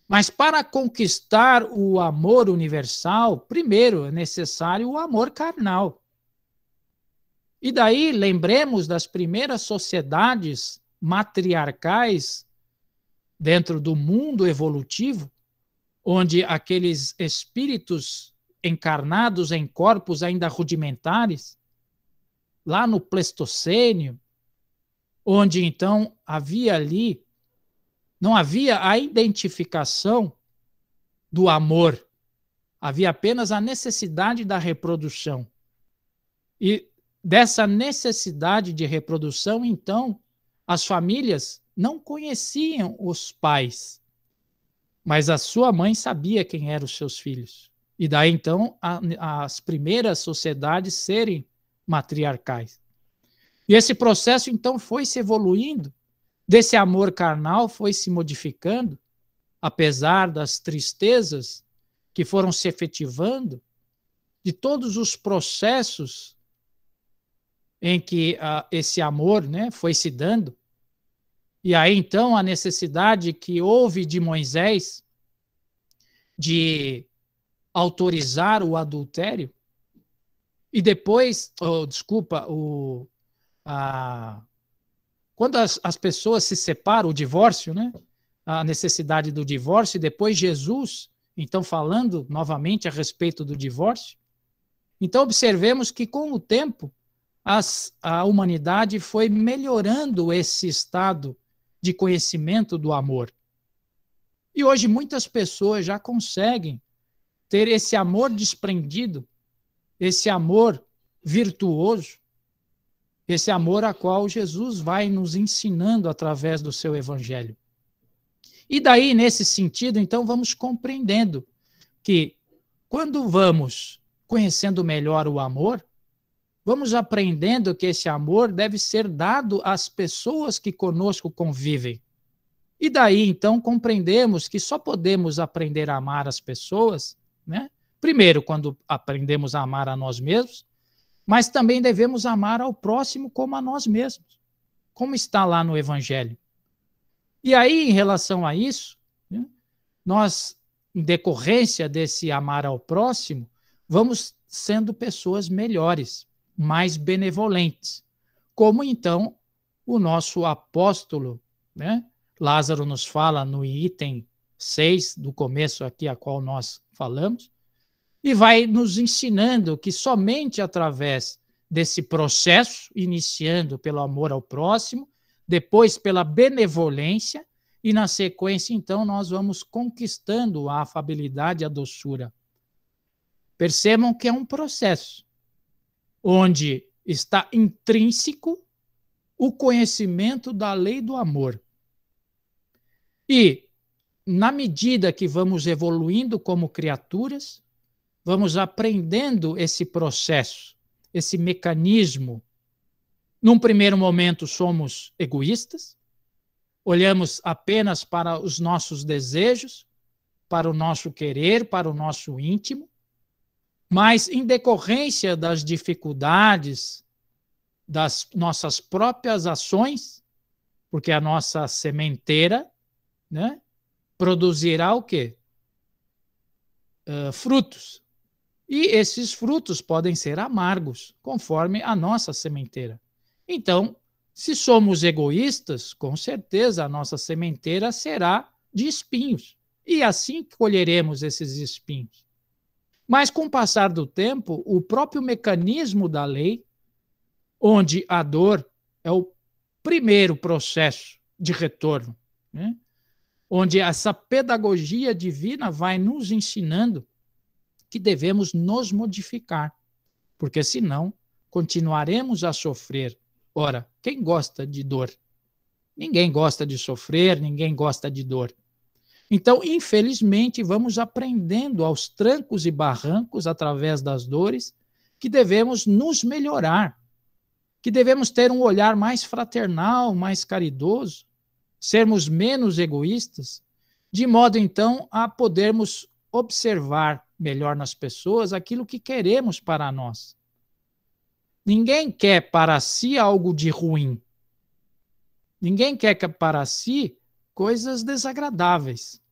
Mas para conquistar o amor universal, primeiro é necessário o amor carnal. E daí lembremos das primeiras sociedades matriarcais dentro do mundo evolutivo, onde aqueles espíritos encarnados em corpos ainda rudimentares, lá no Pleistocênio, onde então havia ali, não havia a identificação do amor, havia apenas a necessidade da reprodução. E dessa necessidade de reprodução, então, as famílias não conheciam os pais, mas a sua mãe sabia quem eram os seus filhos. E daí então a, as primeiras sociedades serem matriarcais. E esse processo então foi se evoluindo, desse amor carnal foi se modificando, apesar das tristezas que foram se efetivando, de todos os processos em que uh, esse amor né, foi se dando. E aí, então, a necessidade que houve de Moisés de autorizar o adultério, e depois, oh, desculpa, o, a, quando as, as pessoas se separam, o divórcio, né? a necessidade do divórcio, e depois Jesus, então, falando novamente a respeito do divórcio. Então, observemos que com o tempo, as, a humanidade foi melhorando esse estado de conhecimento do amor. E hoje muitas pessoas já conseguem ter esse amor desprendido, esse amor virtuoso, esse amor a qual Jesus vai nos ensinando através do seu evangelho. E daí, nesse sentido, então, vamos compreendendo que quando vamos conhecendo melhor o amor, vamos aprendendo que esse amor deve ser dado às pessoas que conosco convivem. E daí, então, compreendemos que só podemos aprender a amar as pessoas, né? Primeiro, quando aprendemos a amar a nós mesmos, mas também devemos amar ao próximo como a nós mesmos, como está lá no Evangelho. E aí, em relação a isso, né, nós, em decorrência desse amar ao próximo, vamos sendo pessoas melhores, mais benevolentes. Como então o nosso apóstolo, né? Lázaro nos fala no item 6 do começo aqui, a qual nós falamos, e vai nos ensinando que somente através desse processo, iniciando pelo amor ao próximo, depois pela benevolência, e na sequência, então, nós vamos conquistando a afabilidade e a doçura. Percebam que é um processo onde está intrínseco o conhecimento da lei do amor. E, na medida que vamos evoluindo como criaturas, vamos aprendendo esse processo, esse mecanismo. Num primeiro momento, somos egoístas, olhamos apenas para os nossos desejos, para o nosso querer, para o nosso íntimo, mas em decorrência das dificuldades, das nossas próprias ações, porque a nossa sementeira né, produzirá o quê? Uh, frutos. E esses frutos podem ser amargos, conforme a nossa sementeira. Então, se somos egoístas, com certeza a nossa sementeira será de espinhos. E assim colheremos esses espinhos. Mas com o passar do tempo, o próprio mecanismo da lei, onde a dor é o primeiro processo de retorno, né? Onde essa pedagogia divina vai nos ensinando que devemos nos modificar, porque senão continuaremos a sofrer. Ora, quem gosta de dor? Ninguém gosta de sofrer, ninguém gosta de dor. Então, infelizmente, vamos aprendendo aos trancos e barrancos, através das dores, que devemos nos melhorar, que devemos ter um olhar mais fraternal, mais caridoso, sermos menos egoístas, de modo então a podermos observar melhor nas pessoas aquilo que queremos para nós. Ninguém quer para si algo de ruim. Ninguém quer para si coisas desagradáveis.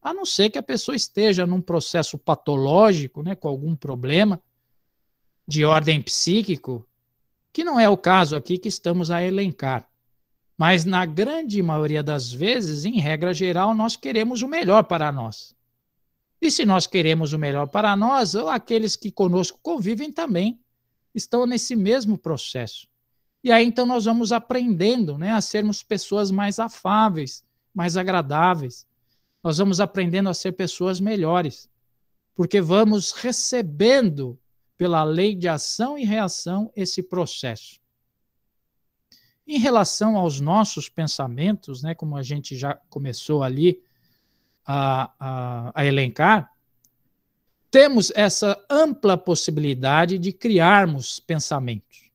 A não ser que a pessoa esteja num processo patológico, né, com algum problema de ordem psíquico, que não é o caso aqui que estamos a elencar. Mas na grande maioria das vezes, em regra geral, nós queremos o melhor para nós. E se nós queremos o melhor para nós, aqueles que conosco convivem também estão nesse mesmo processo. E aí então nós vamos aprendendo né, a sermos pessoas mais afáveis, mais agradáveis. Nós vamos aprendendo a ser pessoas melhores, porque vamos recebendo pela lei de ação e reação esse processo. Em relação aos nossos pensamentos, né, como a gente já começou ali a, a, a elencar, temos essa ampla possibilidade de criarmos pensamentos.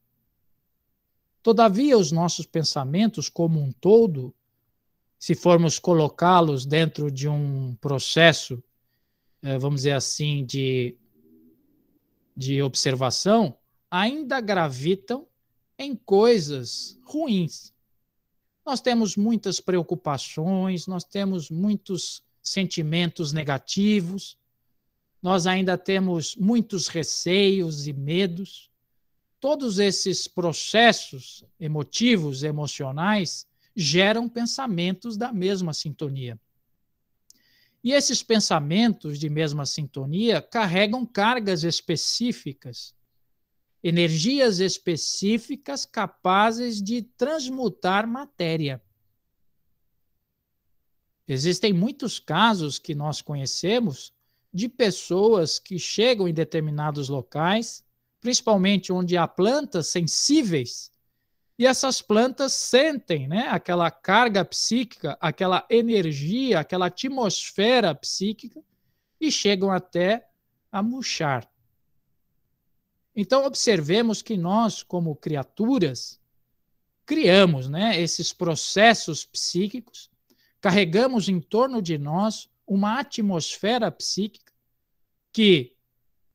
Todavia, os nossos pensamentos, como um todo, se formos colocá-los dentro de um processo, eh, vamos dizer assim, de, de observação, ainda gravitam em coisas ruins. Nós temos muitas preocupações, nós temos muitos sentimentos negativos, nós ainda temos muitos receios e medos. Todos esses processos emotivos, emocionais, geram pensamentos da mesma sintonia. E esses pensamentos de mesma sintonia carregam cargas específicas, energias específicas capazes de transmutar matéria. Existem muitos casos que nós conhecemos de pessoas que chegam em determinados locais, principalmente onde há plantas sensíveis E essas plantas sentem né, aquela carga psíquica, aquela energia, aquela atmosfera psíquica e chegam até a murchar. Então, observemos que nós, como criaturas, criamos né, esses processos psíquicos, carregamos em torno de nós uma atmosfera psíquica que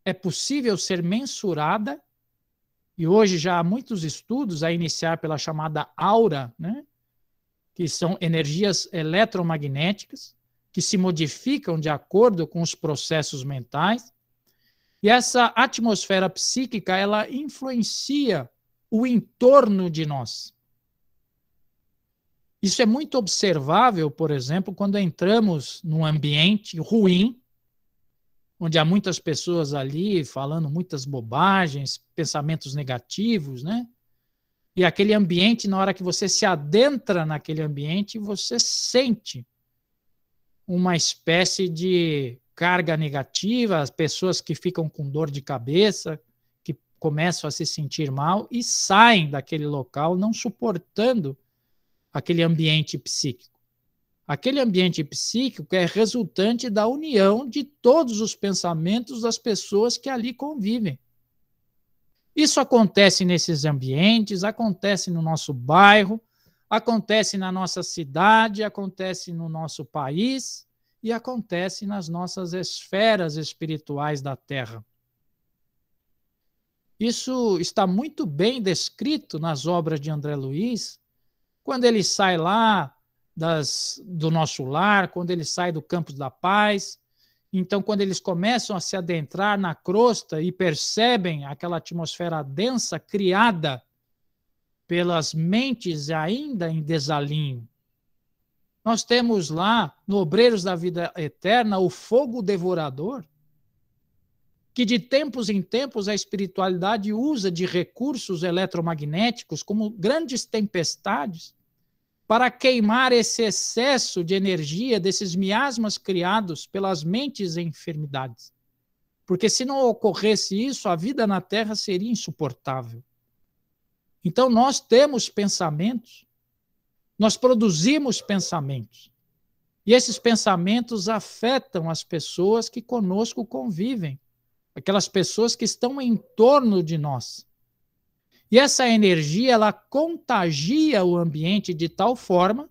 é possível ser mensurada, e hoje já há muitos estudos a iniciar pela chamada aura, né, que são energias eletromagnéticas, que se modificam de acordo com os processos mentais, e essa atmosfera psíquica, ela influencia o entorno de nós. Isso é muito observável, por exemplo, quando entramos num ambiente ruim, onde há muitas pessoas ali falando muitas bobagens, pensamentos negativos, né? E aquele ambiente, na hora que você se adentra naquele ambiente, você sente uma espécie de carga negativa, as pessoas que ficam com dor de cabeça, que começam a se sentir mal e saem daquele local não suportando aquele ambiente psíquico. Aquele ambiente psíquico é resultante da união de todos os pensamentos das pessoas que ali convivem. Isso acontece nesses ambientes, acontece no nosso bairro, acontece na nossa cidade, acontece no nosso país e acontece nas nossas esferas espirituais da Terra. Isso está muito bem descrito nas obras de André Luiz, quando ele sai lá das, do nosso lar, quando ele sai do Campos da Paz. Então, quando eles começam a se adentrar na crosta e percebem aquela atmosfera densa criada pelas mentes ainda em desalinho, nós temos lá, no Obreiros da Vida Eterna, o fogo devorador, que de tempos em tempos a espiritualidade usa de recursos eletromagnéticos, como grandes tempestades, para queimar esse excesso de energia desses miasmas criados pelas mentes em enfermidades. Porque se não ocorresse isso, a vida na Terra seria insuportável. Então, nós temos pensamentos nós produzimos pensamentos. E esses pensamentos afetam as pessoas que conosco convivem, aquelas pessoas que estão em torno de nós. E essa energia, ela contagia o ambiente de tal forma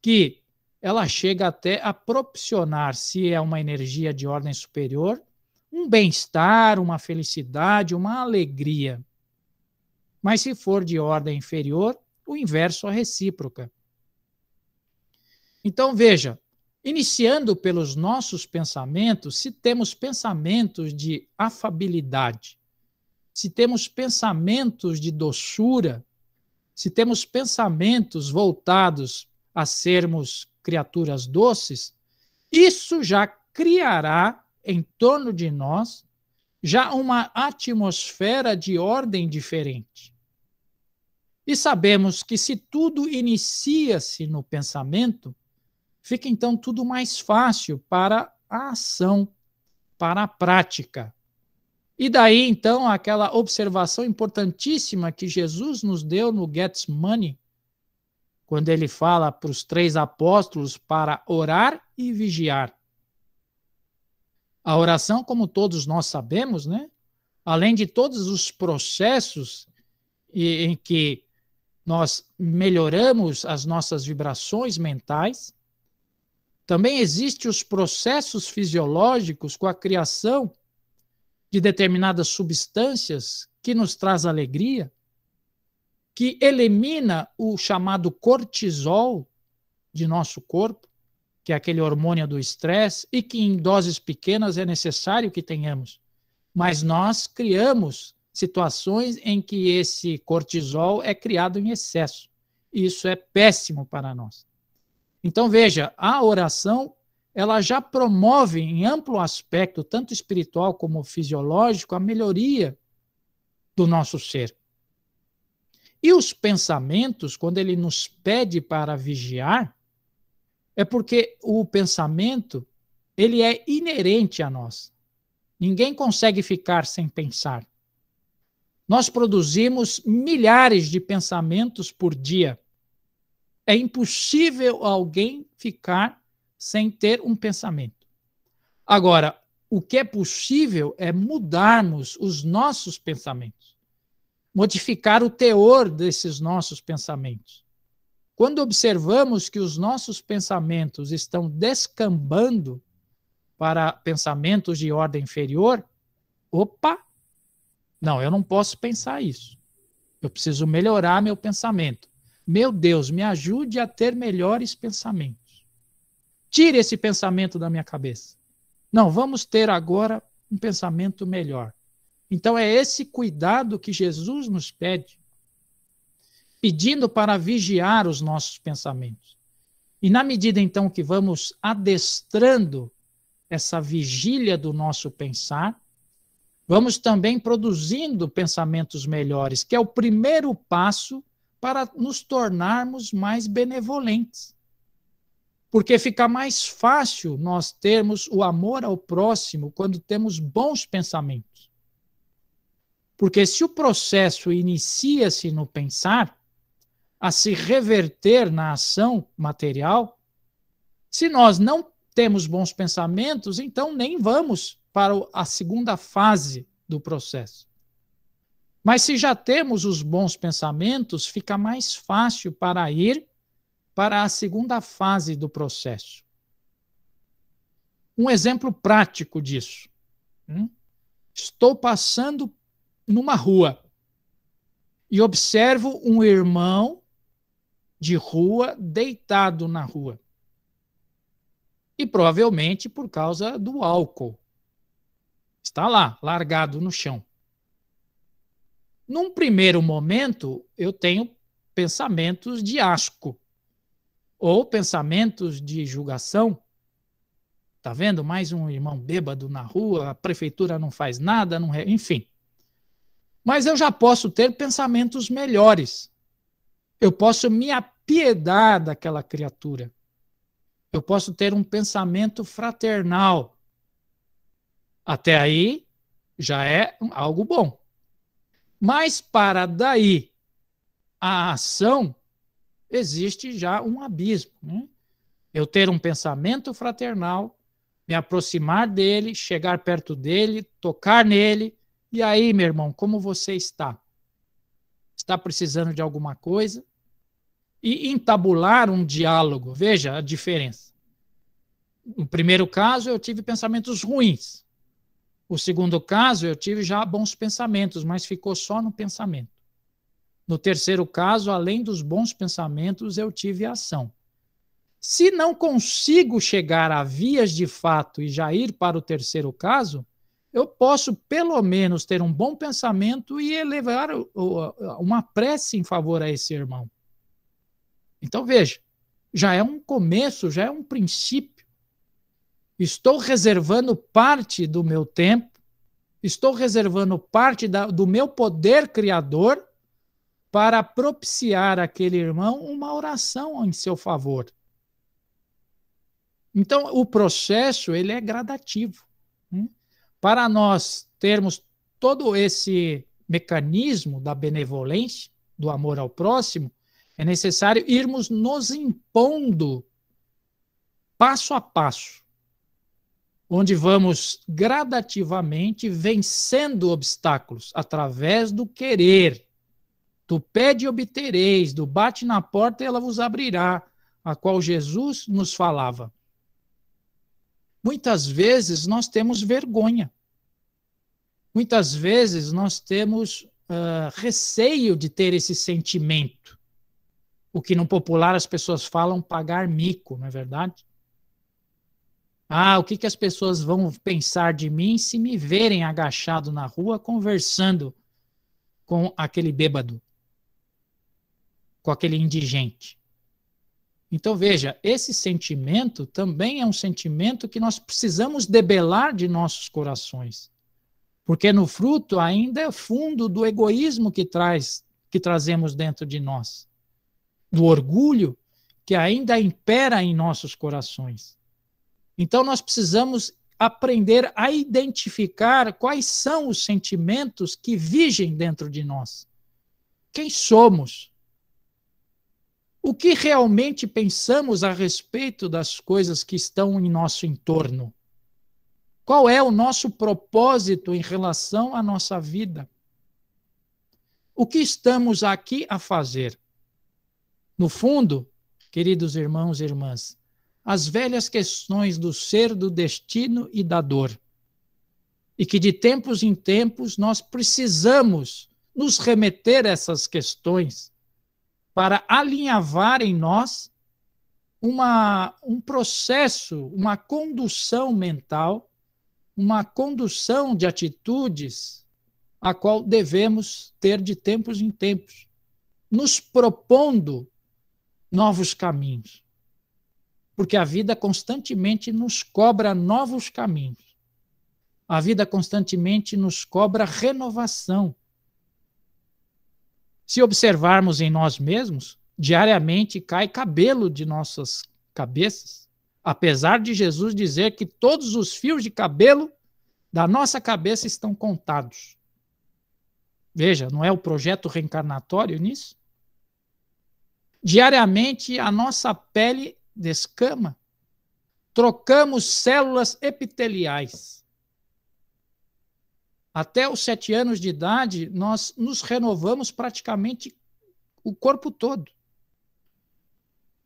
que ela chega até a proporcionar, se é uma energia de ordem superior, um bem-estar, uma felicidade, uma alegria. Mas se for de ordem inferior, o inverso a recíproca. Então, veja, iniciando pelos nossos pensamentos, se temos pensamentos de afabilidade, se temos pensamentos de doçura, se temos pensamentos voltados a sermos criaturas doces, isso já criará em torno de nós já uma atmosfera de ordem diferente. E sabemos que se tudo inicia-se no pensamento, fica então tudo mais fácil para a ação, para a prática. E daí então aquela observação importantíssima que Jesus nos deu no Getsemane, quando ele fala para os três apóstolos para orar e vigiar. A oração, como todos nós sabemos, né? Além de todos os processos em que nós melhoramos as nossas vibrações mentais. Também existem os processos fisiológicos com a criação de determinadas substâncias que nos traz alegria, que elimina o chamado cortisol de nosso corpo, que é aquele hormônio do estresse, e que em doses pequenas é necessário que tenhamos. Mas nós criamos situações em que esse cortisol é criado em excesso. Isso é péssimo para nós. Então veja, a oração ela já promove em amplo aspecto, tanto espiritual como fisiológico, a melhoria do nosso ser. E os pensamentos, quando ele nos pede para vigiar, é porque o pensamento ele é inerente a nós. Ninguém consegue ficar sem pensar. Nós produzimos milhares de pensamentos por dia. É impossível alguém ficar sem ter um pensamento. Agora, o que é possível é mudarmos os nossos pensamentos, modificar o teor desses nossos pensamentos. Quando observamos que os nossos pensamentos estão descambando para pensamentos de ordem inferior, opa, não, eu não posso pensar isso. Eu preciso melhorar meu pensamento. Meu Deus, me ajude a ter melhores pensamentos. Tire esse pensamento da minha cabeça. Não, vamos ter agora um pensamento melhor. Então é esse cuidado que Jesus nos pede, pedindo para vigiar os nossos pensamentos. E na medida então que vamos adestrando essa vigília do nosso pensar, vamos também produzindo pensamentos melhores, que é o primeiro passo para nos tornarmos mais benevolentes. Porque fica mais fácil nós termos o amor ao próximo quando temos bons pensamentos. Porque se o processo inicia-se no pensar, a se reverter na ação material, se nós não temos bons pensamentos, então nem vamos para a segunda fase do processo. Mas se já temos os bons pensamentos, fica mais fácil para ir para a segunda fase do processo. Um exemplo prático disso. Hum? Estou passando numa rua e observo um irmão de rua deitado na rua e provavelmente por causa do álcool. Está lá, largado no chão. Num primeiro momento, eu tenho pensamentos de asco ou pensamentos de julgação. Tá vendo? Mais um irmão bêbado na rua, a prefeitura não faz nada, não re... enfim. Mas eu já posso ter pensamentos melhores. Eu posso me apiedar daquela criatura eu posso ter um pensamento fraternal. Até aí já é algo bom. Mas para daí a ação, existe já um abismo. Né? Eu ter um pensamento fraternal, me aproximar dele, chegar perto dele, tocar nele. E aí, meu irmão, como você está? Está precisando de alguma coisa? e entabular um diálogo. Veja a diferença. No primeiro caso, eu tive pensamentos ruins. O segundo caso, eu tive já bons pensamentos, mas ficou só no pensamento. No terceiro caso, além dos bons pensamentos, eu tive ação. Se não consigo chegar a vias de fato e já ir para o terceiro caso, eu posso pelo menos ter um bom pensamento e elevar uma prece em favor a esse irmão. Então veja, já é um começo, já é um princípio. Estou reservando parte do meu tempo, estou reservando parte da, do meu poder criador para propiciar àquele irmão uma oração em seu favor. Então, o processo ele é gradativo. Hein? Para nós termos todo esse mecanismo da benevolência, do amor ao próximo, é necessário irmos nos impondo passo a passo, onde vamos gradativamente vencendo obstáculos através do querer. Do pede obtereis, do bate na porta e ela vos abrirá, a qual Jesus nos falava. Muitas vezes nós temos vergonha. Muitas vezes nós temos uh, receio de ter esse sentimento o que no popular as pessoas falam pagar mico, não é verdade? Ah, o que, que as pessoas vão pensar de mim se me verem agachado na rua conversando com aquele bêbado, com aquele indigente? Então veja, esse sentimento também é um sentimento que nós precisamos debelar de nossos corações. Porque no fruto ainda é fundo do egoísmo que traz que trazemos dentro de nós do orgulho que ainda impera em nossos corações. Então nós precisamos aprender a identificar quais são os sentimentos que vigem dentro de nós. Quem somos? O que realmente pensamos a respeito das coisas que estão em nosso entorno? Qual é o nosso propósito em relação à nossa vida? O que estamos aqui a fazer? No fundo, queridos irmãos e irmãs, as velhas questões do ser, do destino e da dor. E que de tempos em tempos nós precisamos nos remeter a essas questões para alinhavar em nós uma, um processo, uma condução mental, uma condução de atitudes a qual devemos ter de tempos em tempos, nos propondo novos caminhos porque a vida constantemente nos cobra novos caminhos. A vida constantemente nos cobra renovação. Se observarmos em nós mesmos, diariamente cai cabelo de nossas cabeças, apesar de Jesus dizer que todos os fios de cabelo da nossa cabeça estão contados. Veja, não é o projeto reencarnatório nisso? Diariamente a nossa pele descama. Trocamos células epiteliais. Até os sete anos de idade, nós nos renovamos praticamente o corpo todo.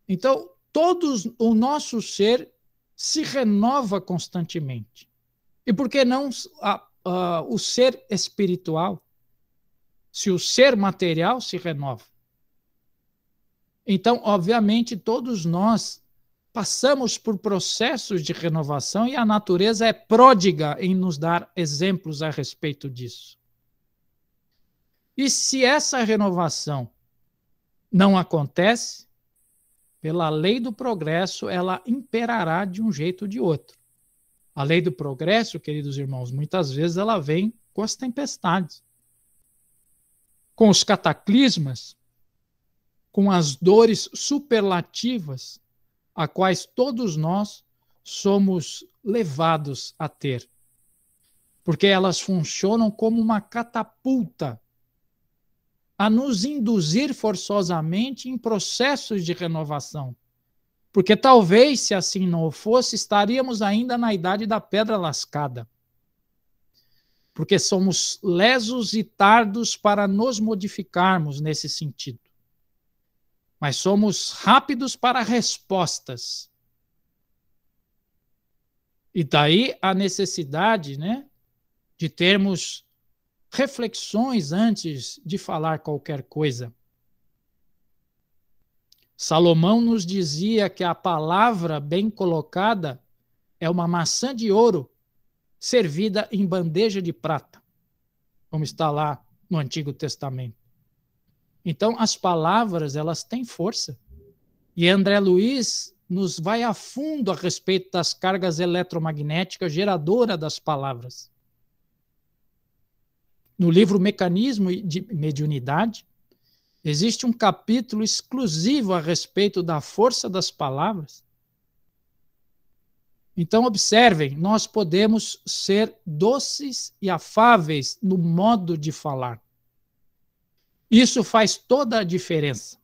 Então, todo o nosso ser se renova constantemente. E por que não a, a, o ser espiritual? Se o ser material se renova. Então, obviamente, todos nós passamos por processos de renovação e a natureza é pródiga em nos dar exemplos a respeito disso. E se essa renovação não acontece, pela lei do progresso, ela imperará de um jeito ou de outro. A lei do progresso, queridos irmãos, muitas vezes ela vem com as tempestades, com os cataclismas, com as dores superlativas a quais todos nós somos levados a ter. Porque elas funcionam como uma catapulta a nos induzir forçosamente em processos de renovação. Porque talvez, se assim não fosse, estaríamos ainda na idade da pedra lascada. Porque somos lesos e tardos para nos modificarmos nesse sentido mas somos rápidos para respostas. E daí a necessidade, né, de termos reflexões antes de falar qualquer coisa. Salomão nos dizia que a palavra bem colocada é uma maçã de ouro servida em bandeja de prata, como está lá no Antigo Testamento. Então, as palavras, elas têm força. E André Luiz nos vai a fundo a respeito das cargas eletromagnéticas geradoras das palavras. No livro Mecanismo de Mediunidade, existe um capítulo exclusivo a respeito da força das palavras. Então, observem, nós podemos ser doces e afáveis no modo de falar. Isso faz toda a diferença.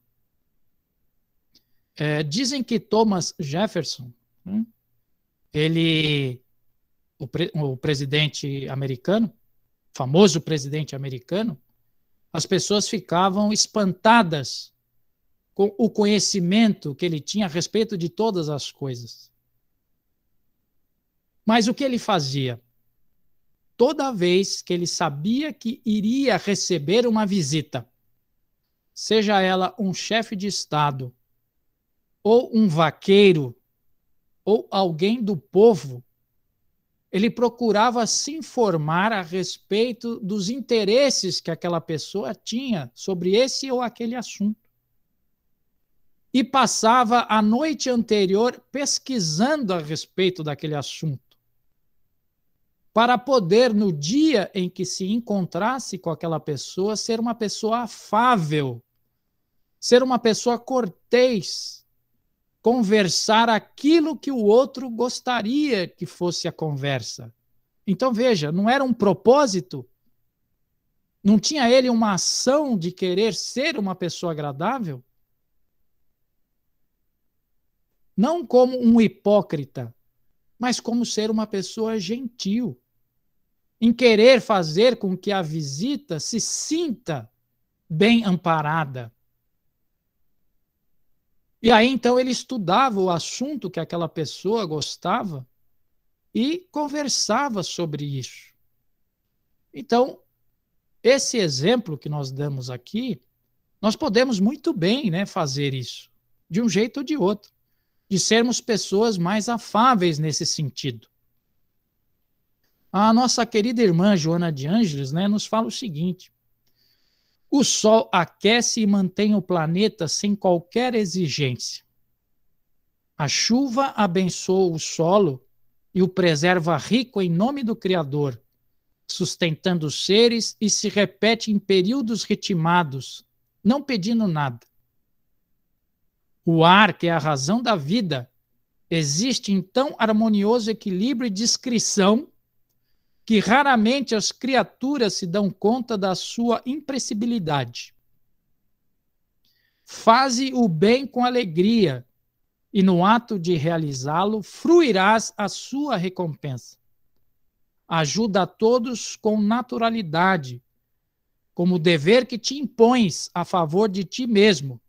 É, dizem que Thomas Jefferson, hum, ele, o, pre, o presidente americano, famoso presidente americano, as pessoas ficavam espantadas com o conhecimento que ele tinha a respeito de todas as coisas. Mas o que ele fazia? Toda vez que ele sabia que iria receber uma visita, seja ela um chefe de Estado, ou um vaqueiro, ou alguém do povo, ele procurava se informar a respeito dos interesses que aquela pessoa tinha sobre esse ou aquele assunto. E passava a noite anterior pesquisando a respeito daquele assunto, para poder, no dia em que se encontrasse com aquela pessoa, ser uma pessoa afável ser uma pessoa cortês, conversar aquilo que o outro gostaria que fosse a conversa. Então veja, não era um propósito, não tinha ele uma ação de querer ser uma pessoa agradável? Não como um hipócrita, mas como ser uma pessoa gentil, em querer fazer com que a visita se sinta bem amparada. E aí então ele estudava o assunto que aquela pessoa gostava e conversava sobre isso. Então, esse exemplo que nós damos aqui, nós podemos muito bem né, fazer isso, de um jeito ou de outro de sermos pessoas mais afáveis nesse sentido. A nossa querida irmã Joana de Ângeles né, nos fala o seguinte: o Sol aquece e mantém o planeta sem qualquer exigência. A chuva abençoa o solo e o preserva rico em nome do Criador, sustentando os seres e se repete em períodos ritmados, não pedindo nada. O ar, que é a razão da vida, existe em tão harmonioso equilíbrio e discrição que raramente as criaturas se dão conta da sua impressibilidade. Faze o bem com alegria, e no ato de realizá-lo, fruirás a sua recompensa. Ajuda a todos com naturalidade, como dever que te impões a favor de ti mesmo,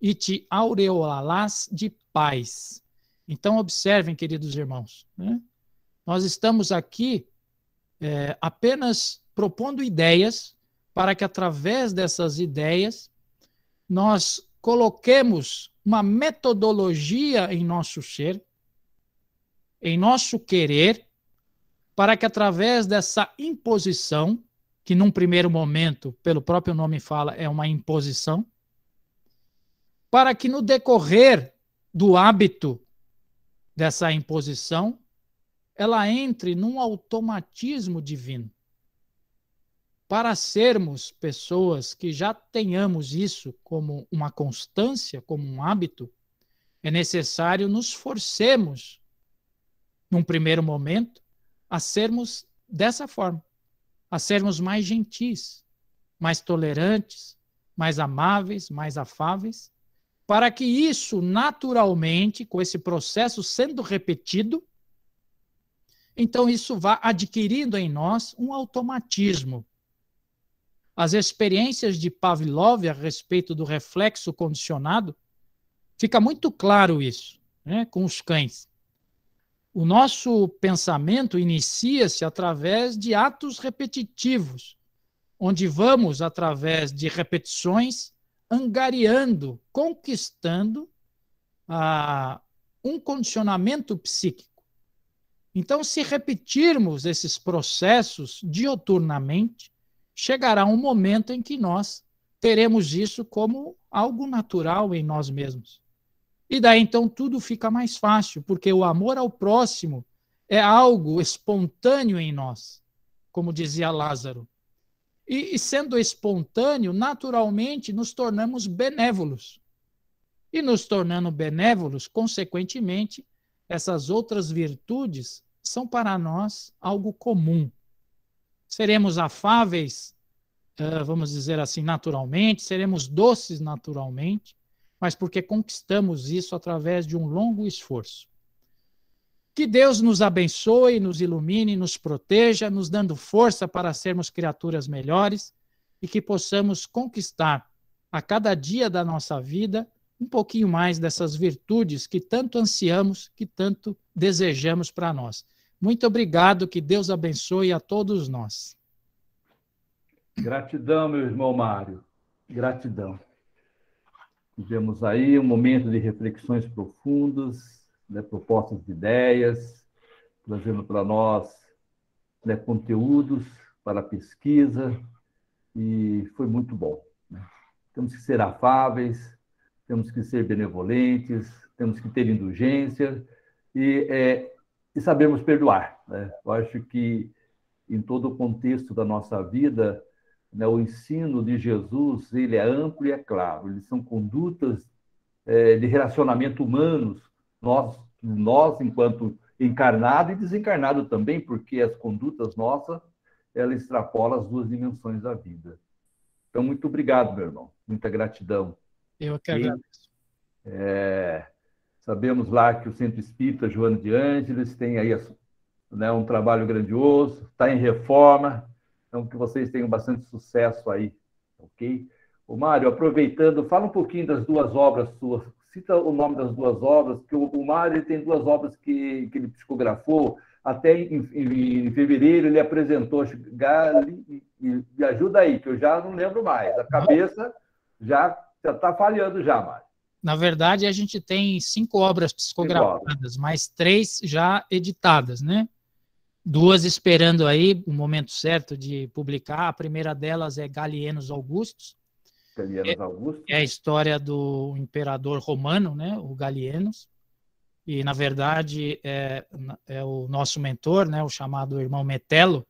e te aureolarás de paz. Então, observem, queridos irmãos, né? nós estamos aqui é, apenas propondo ideias para que, através dessas ideias, nós coloquemos uma metodologia em nosso ser, em nosso querer, para que, através dessa imposição, que num primeiro momento, pelo próprio nome fala, é uma imposição, para que no decorrer do hábito dessa imposição, ela entre num automatismo divino. Para sermos pessoas que já tenhamos isso como uma constância, como um hábito, é necessário nos forcemos, num primeiro momento, a sermos dessa forma, a sermos mais gentis, mais tolerantes, mais amáveis, mais afáveis, para que isso naturalmente, com esse processo sendo repetido, então isso vá adquirindo em nós um automatismo. As experiências de Pavlov a respeito do reflexo condicionado, fica muito claro isso, né, com os cães. O nosso pensamento inicia-se através de atos repetitivos, onde vamos, através de repetições, angariando, conquistando ah, um condicionamento psíquico. Então, se repetirmos esses processos dioturnamente, chegará um momento em que nós teremos isso como algo natural em nós mesmos. E daí então tudo fica mais fácil, porque o amor ao próximo é algo espontâneo em nós, como dizia Lázaro. E, e sendo espontâneo, naturalmente nos tornamos benévolos. E nos tornando benévolos, consequentemente, essas outras virtudes são para nós algo comum. Seremos afáveis, vamos dizer assim, naturalmente, seremos doces naturalmente, mas porque conquistamos isso através de um longo esforço. Que Deus nos abençoe, nos ilumine, nos proteja, nos dando força para sermos criaturas melhores e que possamos conquistar a cada dia da nossa vida um pouquinho mais dessas virtudes que tanto ansiamos, que tanto desejamos para nós. Muito obrigado, que Deus abençoe a todos nós. Gratidão, meu irmão Mário. Gratidão. Tivemos aí um momento de reflexões profundas, né, propostas de ideias, trazendo para nós né, conteúdos para pesquisa, e foi muito bom. Né? Temos que ser afáveis, temos que ser benevolentes, temos que ter indulgência e, é, e sabermos perdoar. Né? Eu acho que, em todo o contexto da nossa vida, né, o ensino de Jesus ele é amplo e é claro. Eles são condutas é, de relacionamento humanos, nós, nós enquanto encarnado e desencarnado também, porque as condutas nossas, ela extrapola as duas dimensões da vida. Então, muito obrigado, meu irmão. Muita gratidão. Eu que agradeço. É, sabemos lá que o Centro Espírita Joana de Ângeles tem aí né, um trabalho grandioso, está em reforma, então que vocês tenham bastante sucesso aí, ok? O Mário, aproveitando, fala um pouquinho das duas obras suas, cita o nome das duas obras, que o, o Mário tem duas obras que, que ele psicografou, até em, em, em fevereiro ele apresentou, Gali, e, me ajuda aí, que eu já não lembro mais, a cabeça já está falhando já, Mário. Na verdade, a gente tem cinco obras psicografadas, cinco mas três já editadas, né? Duas esperando aí o momento certo de publicar. A primeira delas é Galienos Augustos, Galienos Augusto. É, é a história do imperador romano, né, o Galienos. E, na verdade, é, é o nosso mentor, né, o chamado irmão Metelo,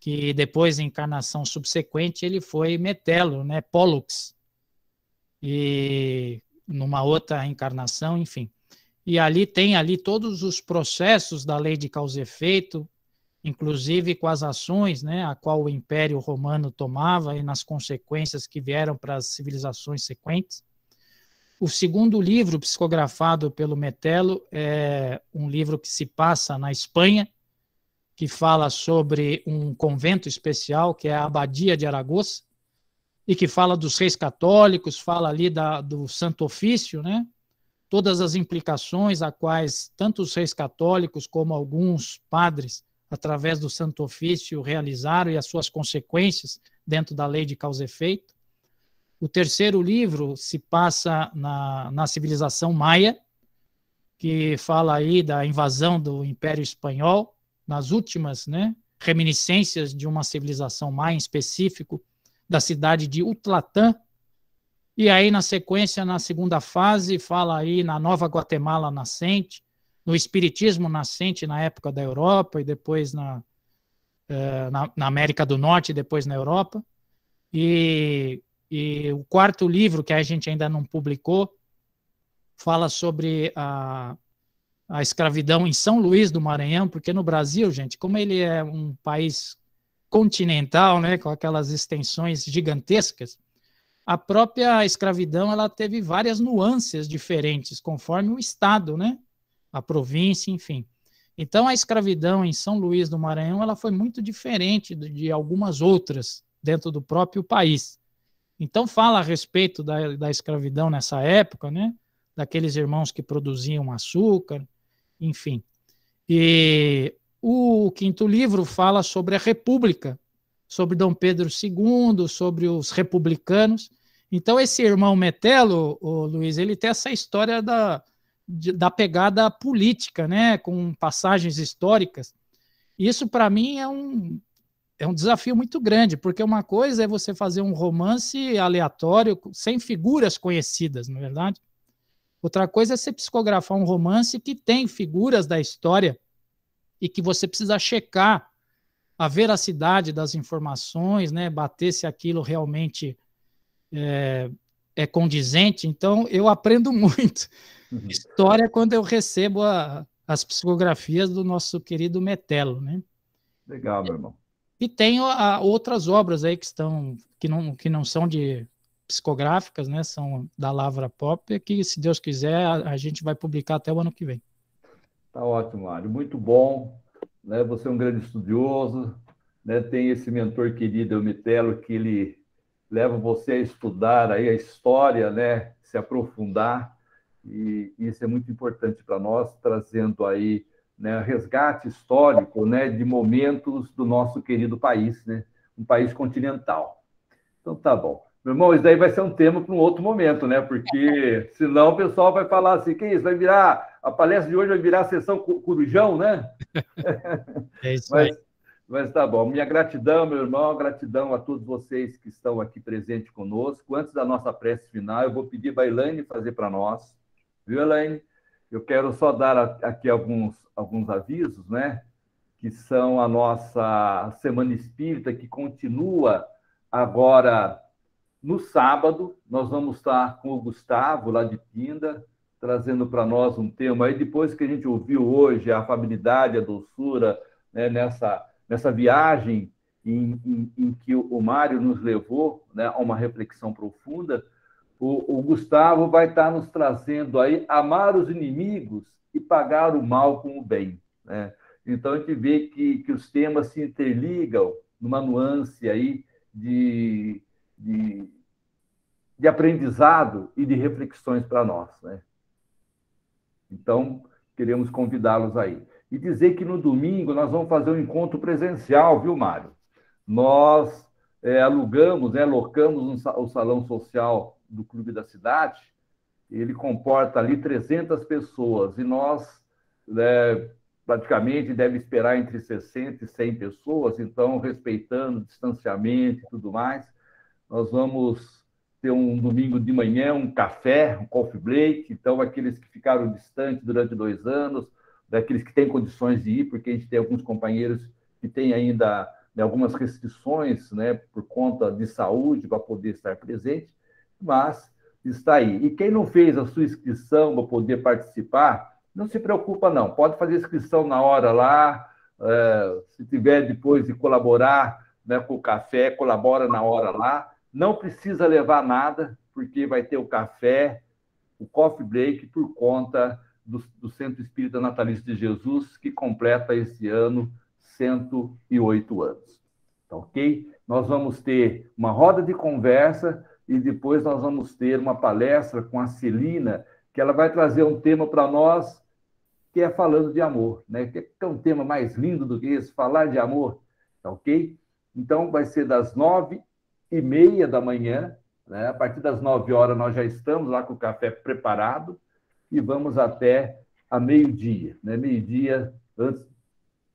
que depois, em encarnação subsequente, ele foi Metelo, né, Pollux. E numa outra encarnação, enfim. E ali tem ali todos os processos da lei de causa e efeito, inclusive com as ações, né, a qual o Império Romano tomava e nas consequências que vieram para as civilizações sequentes. O segundo livro, psicografado pelo Metelo, é um livro que se passa na Espanha, que fala sobre um convento especial, que é a Abadia de Aragoz, e que fala dos reis católicos, fala ali da, do Santo Ofício, né? todas as implicações a quais tanto os reis católicos como alguns padres através do Santo Ofício, realizaram e as suas consequências dentro da lei de causa e efeito. O terceiro livro se passa na, na civilização maia, que fala aí da invasão do Império Espanhol, nas últimas né, reminiscências de uma civilização maia em específico, da cidade de Utlatã. E aí, na sequência, na segunda fase, fala aí na Nova Guatemala nascente, no espiritismo nascente na época da Europa e depois na, eh, na, na, América do Norte e depois na Europa. E, e o quarto livro, que a gente ainda não publicou, fala sobre a, a escravidão em São Luís do Maranhão, porque no Brasil, gente, como ele é um país continental, né, com aquelas extensões gigantescas, a própria escravidão ela teve várias nuances diferentes conforme o estado, né? a província, enfim. Então, a escravidão em São Luís do Maranhão ela foi muito diferente de algumas outras dentro do próprio país. Então, fala a respeito da, da escravidão nessa época, né? daqueles irmãos que produziam açúcar, enfim. E o quinto livro fala sobre a República, sobre Dom Pedro II, sobre os republicanos. Então, esse irmão Metelo, o Luiz, ele tem essa história da, da pegada política, né, com passagens históricas. Isso, para mim, é um, é um desafio muito grande, porque uma coisa é você fazer um romance aleatório, sem figuras conhecidas, na é verdade. Outra coisa é você psicografar um romance que tem figuras da história e que você precisa checar a veracidade das informações, né, bater se aquilo realmente é, é condizente. Então, eu aprendo [laughs] muito Uhum. História quando eu recebo a, as psicografias do nosso querido Metelo, né? Legal, meu irmão. E tenho a, outras obras aí que estão que não, que não são de psicográficas, né? São da Lavra Pop, que se Deus quiser a, a gente vai publicar até o ano que vem. Tá ótimo, Mário. Muito bom. Né? Você é um grande estudioso, né? Tem esse mentor querido, o Metelo, que ele leva você a estudar aí a história, né? Se aprofundar e isso é muito importante para nós, trazendo aí né, resgate histórico né, de momentos do nosso querido país, né, um país continental. Então tá bom. Meu irmão, isso daí vai ser um tema para um outro momento, né? Porque senão o pessoal vai falar assim, que isso? Vai virar, a palestra de hoje vai virar a sessão corujão, né? [laughs] É isso aí. Mas, mas tá bom. Minha gratidão, meu irmão, gratidão a todos vocês que estão aqui presentes conosco. Antes da nossa prece final, eu vou pedir a Elaine fazer para nós Viu, Elaine? Eu quero só dar aqui alguns, alguns avisos, né? Que são a nossa Semana Espírita, que continua agora No sábado, nós vamos estar com o Gustavo, lá de Pinda, trazendo para nós um tema aí, depois que a gente ouviu hoje a afabilidade, a doçura, né, nessa, nessa viagem em, em, em, que o Mário nos levou né, a uma reflexão profunda, o, o, Gustavo vai estar nos trazendo aí amar os inimigos e pagar o mal com o bem. Né? Então, a gente vê que, que os temas se interligam numa nuance aí de, de, de aprendizado e de reflexões para nós. Né? Então, queremos convidá-los aí. E dizer que no domingo nós vamos fazer um encontro presencial, viu, Mário? Nós é, alugamos, né, locamos um, o salão social do Clube da Cidade, ele comporta ali 300 pessoas, e nós né, praticamente deve esperar entre 60 e 100 pessoas, então, respeitando o distanciamento e tudo mais, nós vamos ter um domingo de manhã, um café, um coffee break. Então, aqueles que ficaram distantes durante dois anos, daqueles que têm condições de ir, porque a gente tem alguns companheiros que têm ainda né, algumas restrições né, por conta de saúde para poder estar presente, mas está aí. E quem não fez a sua inscrição para poder participar, não se preocupa, não. Pode fazer inscrição na hora lá. É, se tiver depois de colaborar né, com o café, colabora na hora lá não precisa levar nada, porque vai ter o café, o coffee break, por conta do, do Centro Espírita Natalício de Jesus, que completa esse ano 108 anos. Tá ok? Nós vamos ter uma roda de conversa e depois nós vamos ter uma palestra com a Celina, que ela vai trazer um tema para nós que é falando de amor, né? Que é um tema mais lindo do que esse, falar de amor, tá ok? Então vai ser das nove e meia da manhã. Né? A partir das nove horas nós já estamos lá com o café preparado e vamos até a meio-dia. Né? Meio-dia, antes,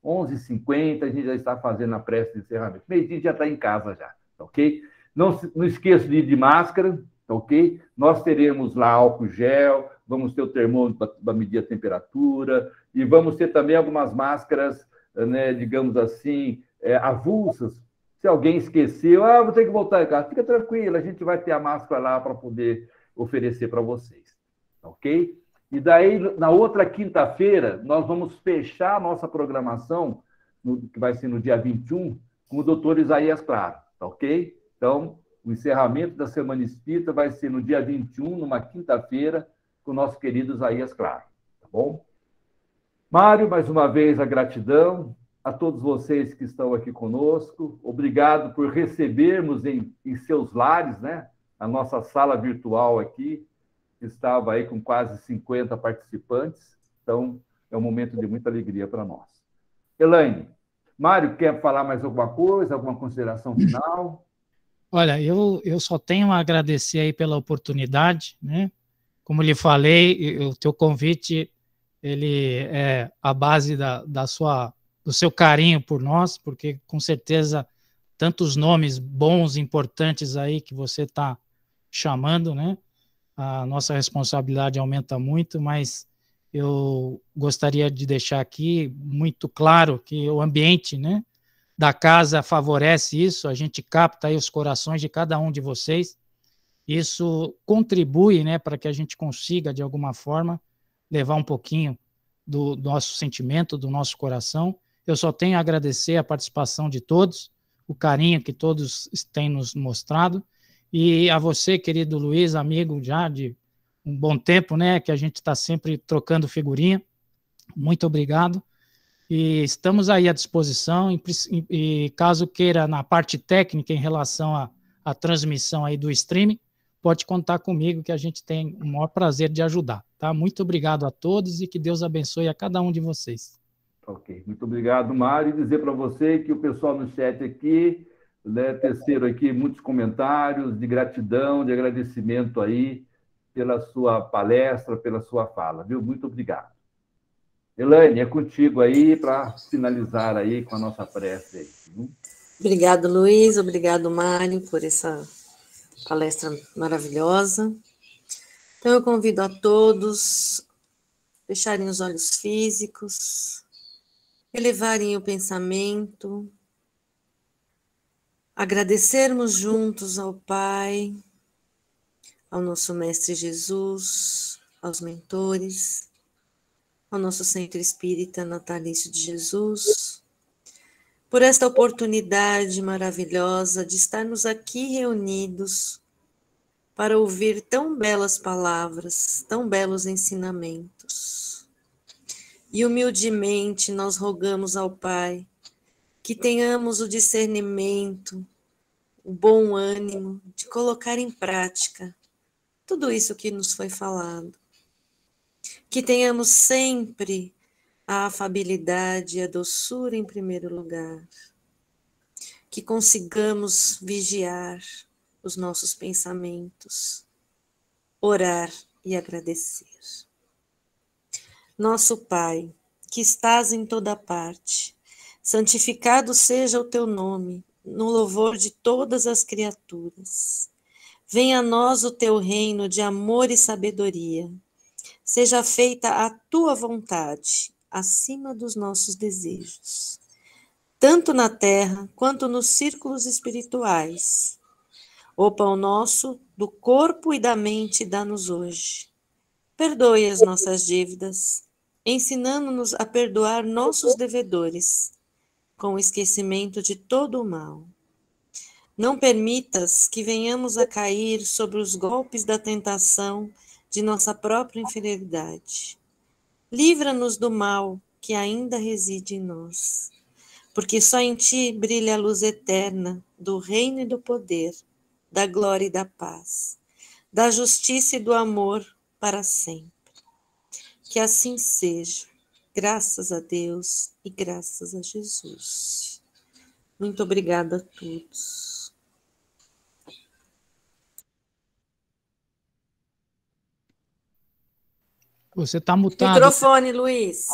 11h50, a gente já está fazendo a prece de encerramento. Meio-dia já está em casa já, ok? Não, não esqueça de ir de máscara, ok? Nós teremos lá álcool gel, vamos ter o termômetro para medir a temperatura e vamos ter também algumas máscaras, né, digamos assim, é, avulsas se alguém esqueceu, ah, vou ter que voltar em casa, fica tranquilo, a gente vai ter a máscara lá para poder oferecer para vocês. Ok? E daí, na outra quinta-feira, nós vamos fechar a nossa programação, que vai ser no dia 21, com o doutor Isaías Claro. Ok? Então, o encerramento da Semana Espírita vai ser no dia 21, numa quinta-feira, com o nosso querido Isaías Claro. Tá bom? Mário, mais uma vez, a gratidão a todos vocês que estão aqui conosco. Obrigado por recebermos em, em seus lares, né? A nossa sala virtual aqui estava aí com quase 50 participantes. Então, é um momento de muita alegria para nós. Elaine, Mário, quer falar mais alguma coisa, alguma consideração final? Olha, eu, eu só tenho a agradecer aí pela oportunidade, né? Como lhe falei, o teu convite, ele é a base da, da sua do seu carinho por nós, porque com certeza tantos nomes bons, importantes aí que você está chamando, né? A nossa responsabilidade aumenta muito, mas eu gostaria de deixar aqui muito claro que o ambiente, né, da casa favorece isso, a gente capta aí os corações de cada um de vocês. Isso contribui, né, para que a gente consiga de alguma forma levar um pouquinho do, do nosso sentimento, do nosso coração eu só tenho a agradecer a participação de todos, o carinho que todos têm nos mostrado. E a você, querido Luiz, amigo já de um bom tempo, né? Que a gente está sempre trocando figurinha. Muito obrigado. E estamos aí à disposição. E, e caso queira, na parte técnica, em relação à, transmissão aí do streaming, pode contar comigo que a gente tem o maior prazer de ajudar. Tá? Muito obrigado a todos e que Deus abençoe a cada um de vocês. Ok, muito obrigado, Mário. E dizer para você que o pessoal no chat aqui, né, terceiro aqui, muitos comentários de gratidão, de agradecimento aí pela sua palestra, pela sua fala, viu? Muito obrigado. Elaine, é contigo aí para finalizar aí com a nossa prece aí. Viu? Obrigado, Luiz. Obrigado, Mário, por essa palestra maravilhosa. Então, eu convido a todos a fecharem os olhos físicos, elevarem o pensamento agradecermos juntos ao Pai, ao nosso Mestre Jesus, aos mentores, ao nosso Centro Espírita Natalício de Jesus, por esta oportunidade maravilhosa de estarmos aqui reunidos para ouvir tão belas palavras, tão belos ensinamentos. E humildemente nós rogamos ao Pai que tenhamos o discernimento, o bom ânimo de colocar em prática tudo isso que nos foi falado. Que tenhamos sempre a afabilidade e a doçura em primeiro lugar. Que consigamos vigiar os nossos pensamentos, orar e agradecer. Nosso Pai, que estás em toda parte, Santificado seja o teu nome, no louvor de todas as criaturas. Venha a nós o teu reino de amor e sabedoria. Seja feita a tua vontade, acima dos nossos desejos, tanto na terra quanto nos círculos espirituais. O pão nosso, do corpo e da mente, dá-nos hoje. Perdoe as nossas dívidas, ensinando-nos a perdoar nossos devedores com o esquecimento de todo o mal. Não permitas que venhamos a cair sobre os golpes da tentação de nossa própria inferioridade. Livra-nos do mal que ainda reside em nós, porque só em ti brilha a luz eterna do reino e do poder, da glória e da paz, da justiça e do amor para sempre. Que assim seja Graças a Deus e graças a Jesus. Muito obrigada a todos. Você está mutado. Microfone, Luiz.